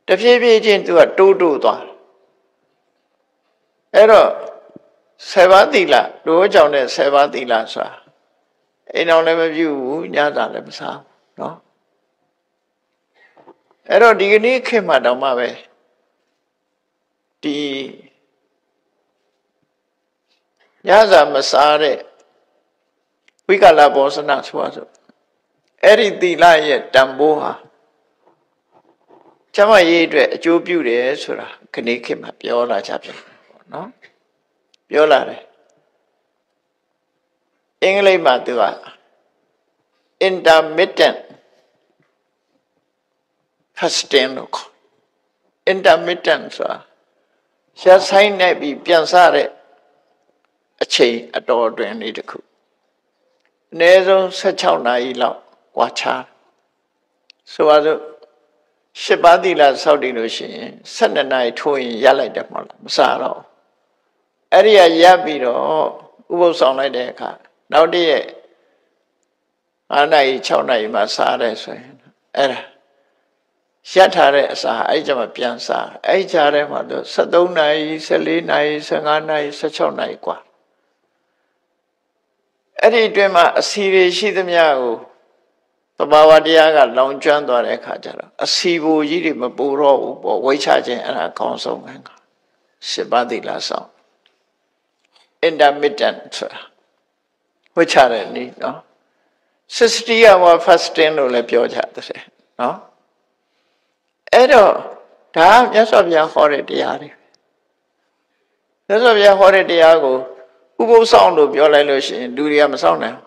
Speaker 1: တဖြည်းဖြည်းချင်းသူကတိုးတိုးသွားအဲ့တော့ ဆယ်ပါးသီလတို့ကြောင့်နဲ့ဆယ်ပါးသီလဆိုတာအိမ်အောင်လည်းမပြုဘူးညတာလည်းမစားဘူးเนาะအဲ့တော့ဒီကနေ့ခေတ်မှာတောင်မှပဲဒီညစာမစားတဲ့ဝိကလဘောဇနာဆိုပါစို့အဲ့ဒီသီလရဲ့တန်ဖိုးဟာကျမရေးအတွက်အကျိုးပြုတယ်ဆိုတာခဏခေတ်မှာပြောလာကြပြန်ပေါ့နော် ပြောလာတယ်အင်္ဂလိပ်မှာသူက intermittent fasting လို့ခေါ် intermittent ဆိုတာရှားဆိုင်နေပြီးပြန်စားတဲ့အချိန်အတော်အတွင်းလေးတစ်ခုအနည်းဆုံး16နာရီလောက်ကွာခြားဆိုပါစို့ရှစ်ပါးသီလစောင့်တည်လို့ရှိရင်12နာရီထိုးရင်ရလိုက်တယ်မဟုတ်လားမစားတော့ အဲ့ဒီကရပ်ပြီးတော့ဥပုသ်ဆောင်လိုက်တဲ့အခါနောက်တည့်ရဲ့9နာရီ6နာရီမှစားတယ်ဆိုရင်အဲ့ဒါရက်ထားတဲ့အစာအဲ့ကြမှာပြန်စားအဲ့ကြားထဲမှာတော့73နာရီ14နာရီ15နာရီ16နာရီกว่าအဲ့ဒီအတွင်းမှာအစီတွေရှိသမျှကိုတဘာဝတရားကလောင်ကျွမ်းသွားတဲ့အခါကျတော့အစီဘူကြီးတွေမပူတော့ဘူးပေါ့ဝိချခြင်းအဲ့ဒါအကောင်းဆုံးပဲကရှစ်ပါးသီလဆောင် intermittent ဆိုတာဝိချတဲ့နည်းနော် 60 hour fasting လို့လည်းပြောကြတယ်နော်အဲ့တော့ဒါမြတ်စွာဘုရားဟောတဲ့တရားတွေမြတ်စွာဘုရားဟောတဲ့တရားကိုဥပုသ်ဆောင်လို့ပြောလိုက်လို့ရှိရင်လူတွေကမဆောင်နိုင်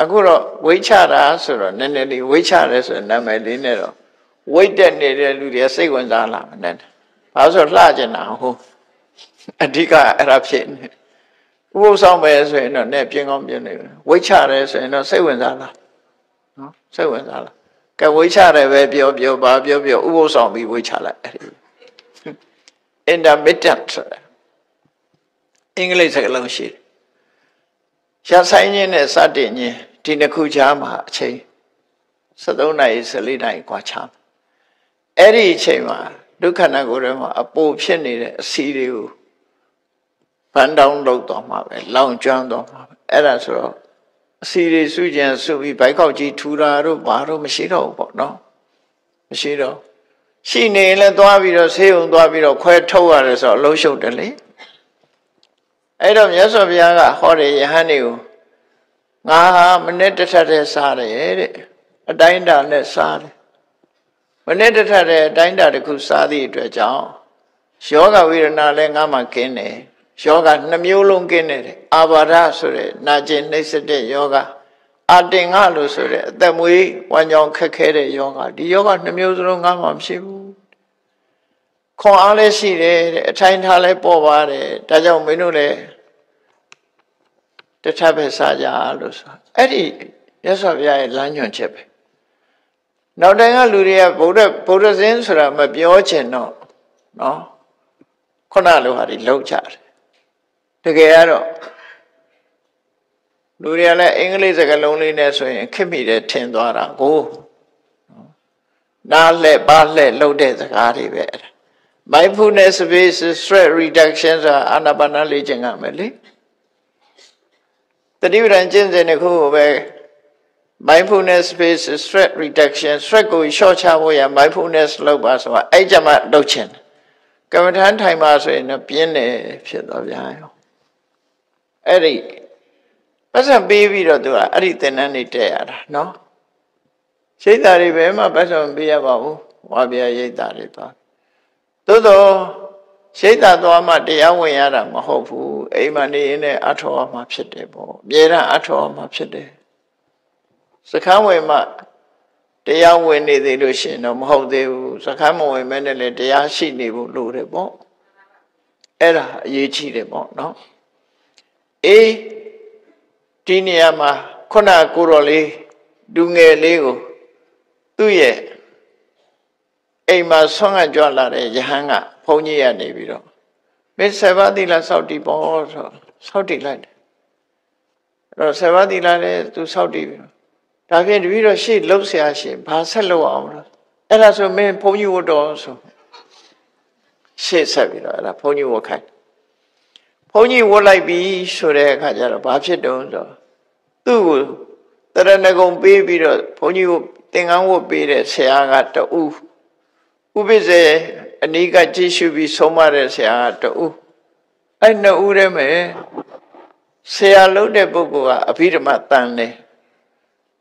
Speaker 1: အခုတော့ဝိချတာဆိုတော့နည်းနည်းလေးဝိချရဲဆိုနာမည်လေးနဲ့တော့ဝိတ်တက်နေတဲ့လူတွေစိတ်ဝင်စားလာမယ်နဲ့ဘာလို့ဆိုလှကျင်တာဟုတ်အဓိကအဲ့ဒါဖြစ်နေ ဥပုသ်ဆောင်ပဲဆိုရင်တော့နဲ့ပြင်းကောင်းပြင်းနေဝိချရဲဆိုရင်တော့စိတ်ဝင်စားလာနော်စိတ်ဝင်စားလာကဲဝိချတယ်ပဲပြောပြောပါပြောပြောဥပုသ်ဆောင်ပြီးဝိချလိုက်အဲ့ဒီ intermittent ဆိုတာအင်္ဂလိပ်စကားလုံးရှိတယ်ရဆိုင်ခြင်းနဲ့စတင်ခြင်းဒီနှစ်ခုကြားမှာအချိန်73နာရီ14နာရီกว่าချားအဲ့ဒီအချိန်မှာဒုက္ခနာကိုယ်ထဲမှာအပိုဖြစ်နေတဲ့အစီတွေကို ဘန်တောင်းလုပ်တော့မှာပဲလောင်ကျွမ်းတော့မှာပဲအဲ့ဒါဆိုတော့အစီတွေစုကြံစုပြီးဘိုက်ခေါက်ကြီးထူတာတို့ဘာတို့မရှိတော့ဘူးပေါ့နော်မရှိတော့ရှိနေရင်လည်းသွားပြီးတော့ဆေးုံသွားပြီးတော့ခွဲထုတ်ရတယ်ဆိုတော့အလုံးရှုပ်တယ်လေအဲ့တော့မြတ်စွာဘုရားကဟောတယ်ယဟန်တွေကိုငါဟာမနေ့တထက်တည်းစားတယ်တဲ့အတိုင်းတာနဲ့စားတယ်မနေ့တထက်တဲ့အတိုင်းတာတစ်ခုစားသည့်အတွက်ကြောင့်ယောဂဝေဒနာလည်းငါမှကင်းတယ် ယောဂနှမျိုးလုံးကင်းနေတယ်အာဘာဒဆိုတဲ့နာကျင်နှိမ့်စတဲ့ယောဂအာတင်ငါလို့ဆိုတဲ့အသက်မွေးဝမ်းကြောင်းခက်ခဲတဲ့ယောဂဒီယောဂနှမျိုးစလုံးငါမှမရှိဘူးခွန်အားလည်းရှိတယ်တဲ့အထိုင်ထားလည်းပေါ်ပါတယ်ဒါကြောင့်မင်းတို့လည်းတထပ်ပဲစားကြလို့ဆိုအဲ့ဒီရသော်ဘုရားရဲ့လမ်းညွှန်ချက်ပဲနောက်တိုင်းကလူတွေကဗုဒ္ဓဗုဒ္ဓဇင်းဆိုတာမပြောချင်တော့နော်ခုနလိုဟာတွေလောက်ကြတယ် တကယ်ကတော့လူတွေကလည်းအင်္ဂလိပ်စကားလုံးလေးနဲ့ဆိုရင်ခက်မိတယ်ထင်သွားတာကိုနားလှဲ့ပါလှဲ့လှုပ်တဲ့စကားတွေပဲအဲ့ဒါ mindfulness based stress reduction ဆိုတာအာနာပါနလေ့ကျင့်ရမယ်လေတတိပဒံကျင့်စဉ်တစ်ခုကိုပဲ mindfulness based stress reduction stress ကိုလျှော့ချဖို့ရ mindfulness လုပ်ပါဆိုတာအဲ့ကြမှာလုပ်ချင်ကမ္မထမ်းထိုင်ပါဆိုရင်တော့ပြင်းတယ်ဖြစ်သွားပြန်ရော အဲ့ဒီပတ်စံပေးပြီးတော့သူကအဲ့ဒီသင်္นานနေတက်ရတာနော်ရှိတ်တာတွေဘယ်မှပတ်စံပေးရပါဘူးဝါပြရိတ်တာတွေသွားသို့တော့ရှိတ်တာသွားမှတရားဝင်ရတာမဟုတ်ဘူးအိမ်မနေရင်လည်းအထောက်အမှဖြစ်တယ်ပေါ့အမြဲတမ်းအထောက်အမှဖြစ်တယ်စခန်းဝင်မှတရားဝင်နေသေးလို့ရှိရင်တော့မဟုတ်သေးဘူးစခန်းမဝင်မဲနဲ့လည်းတရားရှိနေဖို့လိုတယ်ပေါ့အဲ့ဒါအရေးကြီးတယ်ပေါ့နော် အေးဒီနေရာမှာခုနကိုတော်လေးဒူငယ်လေးကိုသူ့ရဲ့အိမ်မှာဆွမ်းကကြွလာတဲ့ယဟန်ကဘုန်းကြီးရနေပြီးတော့မင်းဆေဘာတိလာစောက်တီပေါ့ဆိုစောက်တီလိုက်တယ်အဲ့တော့ဆေဘာတိလာလည်းသူစောက်တီပြီးဒါဖြင့်တပည့်တော်ရှေ့လှုပ်ရှားရှင်ဘာဆက်လုပ်အောင်လဲအဲ့ဒါဆိုမင်းဘုန်းကြီးဝတ်တော်ဆိုရှေ့ဆက်ပြီးတော့အဲ့ဒါဘုန်းကြီးဝတ်ခိုင်းဘု န်းကြီးဝတ်လိုက်ပြီဆိုတဲ့အခါကျတော့ဘာဖြစ်တုံးဆိုသူ့ကိုတရဏဂုံပေးပြီးတော့ဘုန်းကြီးကိုသင်္ကန်းဝတ်ပေးတဲ့ဆရာကတူဥပိ္ပဇေအနိကကြည့်ရှုပြီးဆုံးမတဲ့ဆရာကတူအဲ့နှစ်ဦးတည်းမဲ့ဆရာလုပ်တဲ့ပုဂ္ဂိုလ်ကအဘိဓမ္မာတန်တယ်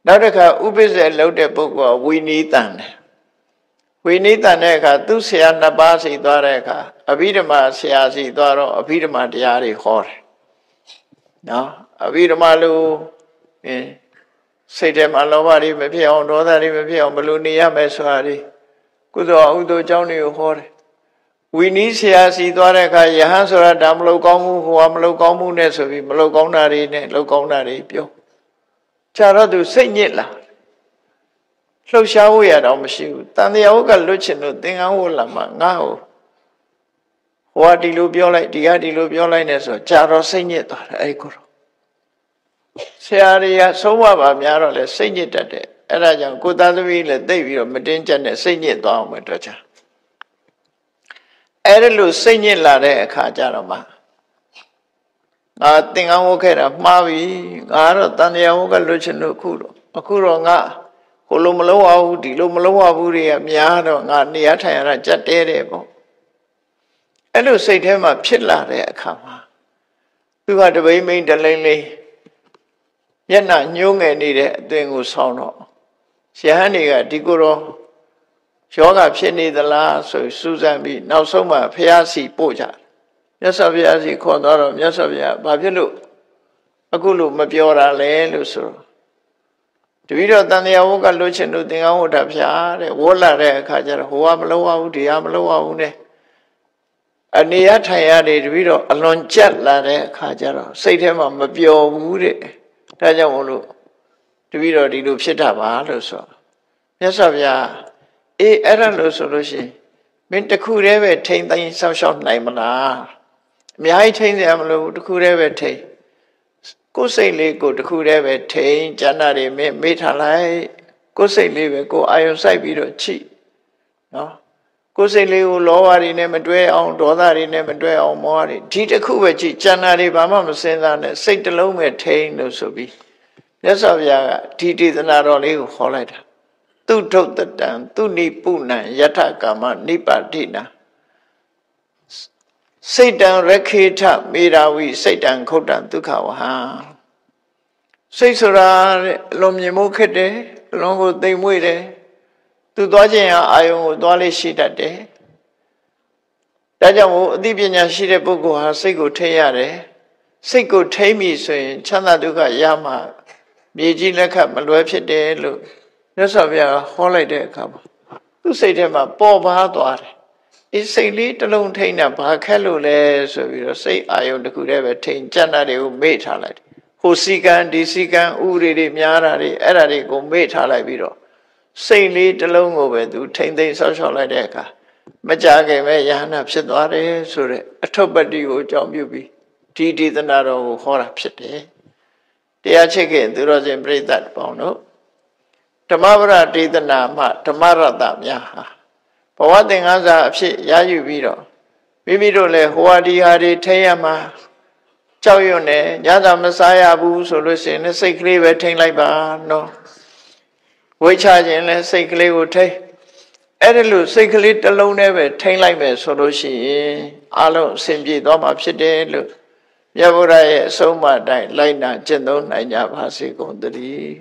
Speaker 1: နောက်တစ်ခါဥပိ္ပဇေလုပ်တဲ့ပုဂ္ဂိုလ်ကဝိနည်းတန်တယ်ဝိနည်းတန်တဲ့အခါသူ့ဆရာနှစ်ပါးစီသွားတဲ့အခါ အဘိဓမ္မာဆရာစီသွားတော့အဘိဓမ္မာတရားတွေဟောတယ်နော်အဘိဓမ္မာလိုအင်းစိတ်ထဲမှာလောဘတွေမဖြစ်အောင်ဒေါသတွေမဖြစ်အောင်ဘယ်လိုနေရမလဲဆိုတာတွေကုသိုလ်အကုသိုလ်အကြောင်းတွေကိုဟောတယ်ဝဝီနီးဆရာစီသွားတဲ့အခါယဟန်ဆိုတာဒါမလုပ်ကောင်းဘူးဟိုကမလုပ်ကောင်းဘူးနဲ့ဆိုပြီးမလုပ်ကောင်းတာတွေနဲ့လုပ်ကောင်းတာတွေပြောခြာတော့သူစိတ်ညစ်လာလှုပ်ရှားဖို့ရတော့မရှိဘူးတန်တရားဝတ်ကလွတ်ချင်လို့သင်္ကန်းဝတ်လာမှငါ့ကို ဟိုကဒီလိုပြောလိုက်ဒီကဒီလိုပြောလိုက်နေဆိုခြာတော့စိတ်ညစ်သွားတယ်အဲ့ကိုတော့ဆရာတွေကဆုံးမပါများတော့လဲစိတ်ညစ်တတ်တယ်အဲ့ဒါကြောင့်ကိုသားသမီးလည်းသိပြီးတော့မတင်းကျပ်နဲ့စိတ်ညစ်သွားအောင်ပဲတော့ချာအဲ့ဒါလို့စိတ်ညစ်လာတဲ့အခါကျတော့မှငါသင်္ကန်းဝတ်ခဲ့တာမှားပြီငါတော့တန်တရားဝတ်ကလွတ်ချင်လို့အခုတော့အခုတော့ငါဟိုလိုမလုံးအောင်ဒီလိုမလုံးအောင်ဘူးတွေကများတော့ငါနေရာထိုင်ရတာကြက်တဲတယ်ပေါ့ အဲ့လိုစိတ်ထဲမှာဖြစ်လာတဲ့အခါမှာသူကတပိမ့်မိန်တလိမ့်လိမ့်မျက်နှာညှိုးငယ်နေတဲ့အသွင်ကိုဆောင်းတော့ရဟန်းတွေကဒီကိုယ်တော်ယောဂဖြစ်နေသလားဆိုစူးစမ်းပြီးနောက်ဆုံးမှဖះစီပို့ကြမြတ်စွာဘုရားစီခေါ်သွားတော့မြတ်စွာဘုရားဘာဖြစ်လို့အခုလို့မပြောတာလဲလို့ဆိုတော့တပည့်တော်တန်တရားဝတ်ကလွတ်ချင်လို့သင်္ကန်းဝတ်တာဖျားတဲ့ဝတ်လာတဲ့အခါကျတော့ဟိုကမလုံးဝဘူးဒီကမလုံးဝဘူးနဲ့ အနေရထိုင်ရတယ်တပည့်တော်အလွန်ကြက်လာတဲ့အခါကျတော့စိတ်ထဲမှာမပျော်ဘူးတဲ့ဒါကြောင့်မို့လို့တပည့်တော်ဒီလိုဖြစ်တာပါလို့ဆိုမြတ်စွာဘုရားအေးအဲ့ဒါလို့ဆိုလို့ရှိရင်မင်းတခုတည်းပဲထိမ့်သိမ်းဆောက်ရှောက်နိုင်မလားအများကြီးထိမ့်စရာမလိုဘူးတခုတည်းပဲထိမ့်ကိုယ်စိတ်လေးကိုတခုတည်းပဲထိမ့်ကျန်တာတွေမင်းမေ့ထားလိုက်ကိုယ်စိတ်လေးပဲကိုယ်အာယုံစိုက်ပြီးတော့ချိနော် ကိုယ်စိတ်လေးကိုလောဘတွေနဲ့မတွဲအောင်ဒေါသတွေနဲ့မတွဲအောင်မောဟတွေဒီတစ်ခုပဲကြည့်ကျန်တာတွေဘာမှမစင်စားနဲ့စိတ်တစ်လုံးပဲထိန်းလို့ဆိုပြီးမြတ်စွာဘုရားကဒီဒေသနာတော်လေးကိုခေါ်လိုက်တာသူထုတ်တံသူနိပုဏံယထကာမနိပါတိနာစိတ်တံရခေထမေရာဝိစိတ်တံခုတ်တံဒုက္ခဝဟံစိတ်ဆိုတာအလွန်မြင်မှုခက်တယ်အလွန်ကိုသိမ်မွေ့တယ် သူသွားခြင်းအာယုံကိုသွားလေးရှိတတ်တယ်ဒါကြောင့်မို့အသိပညာရှိတဲ့ပုဂ္ဂိုလ်ဟာစိတ်ကိုထိရတယ်စိတ်ကိုထိမိဆိုရင်ချမ်းသာဒုက္ခရမှာမြေကြီးလက်ခတ်မလွဲဖြစ်တယ်လို့မြတ်စွာဘုရားဟောလိုက်တဲ့အခါမှာသူစိတ်ထဲမှာပေါ်ပါသွားတယ်ဒီစိတ်လေးတစ်လုံးထိန်းတာဘာခက်လို့လဲဆိုပြီးတော့စိတ်အာယုံတစ်ခုတည်းပဲထိန်းကြံ့တာတွေကိုမေ့ထားလိုက်တယ်ဟိုစီကံဒီစီကံဥရိတွေများတာတွေအဲ့ဒါတွေကိုမေ့ထားလိုက်ပြီးတော့ စိတ်လေးတစ်လုံးကိုပဲသူထိမ့်သိမ်းဆောက်ရှောက်လိုက်တဲ့အခါမကြခင်ပဲယ ahanan ဖြစ်သွားတယ်ဆိုတဲ့အထုပ်ပတ္တိကိုအကြောင်းပြုပြီးဒီဒေသနာတော်ကိုဟောတာဖြစ်တယ်တရားချစ်ခင်သူတော်စင်ပြိဿတ်ပေါင်းတို့ဓမ္မပရဒေသနာမှဓမ္မရတများဟာဘဝသင်္ကန်းစာအဖြစ်ရယူပြီးတော့မိမိတို့လည်းဟိုဟာဒီဟာတွေထိရမှာကြောက်ရွံ့နေညသာမစားရဘူးဆိုလို့ရှိရင်စိတ်ကလေးပဲထိမ့်လိုက်ပါနော် ဝိချခြင်းလဲစိတ်ကလေးကိုထိအဲ့ဒါလို့စိတ်ကလေးတစ်လုံးနဲ့ပဲထိမ့်လိုက်မယ်ဆိုလို့ရှိရင်အလုံးအစဉ်ပြေသွားမှာဖြစ်တယ်လို့မြတ်ဗုဒ္ဓရဲ့အဆုံးအမတိုင်းလိုက်နာကျင့်သုံးနိုင်ကြပါစေကုန်သတည်း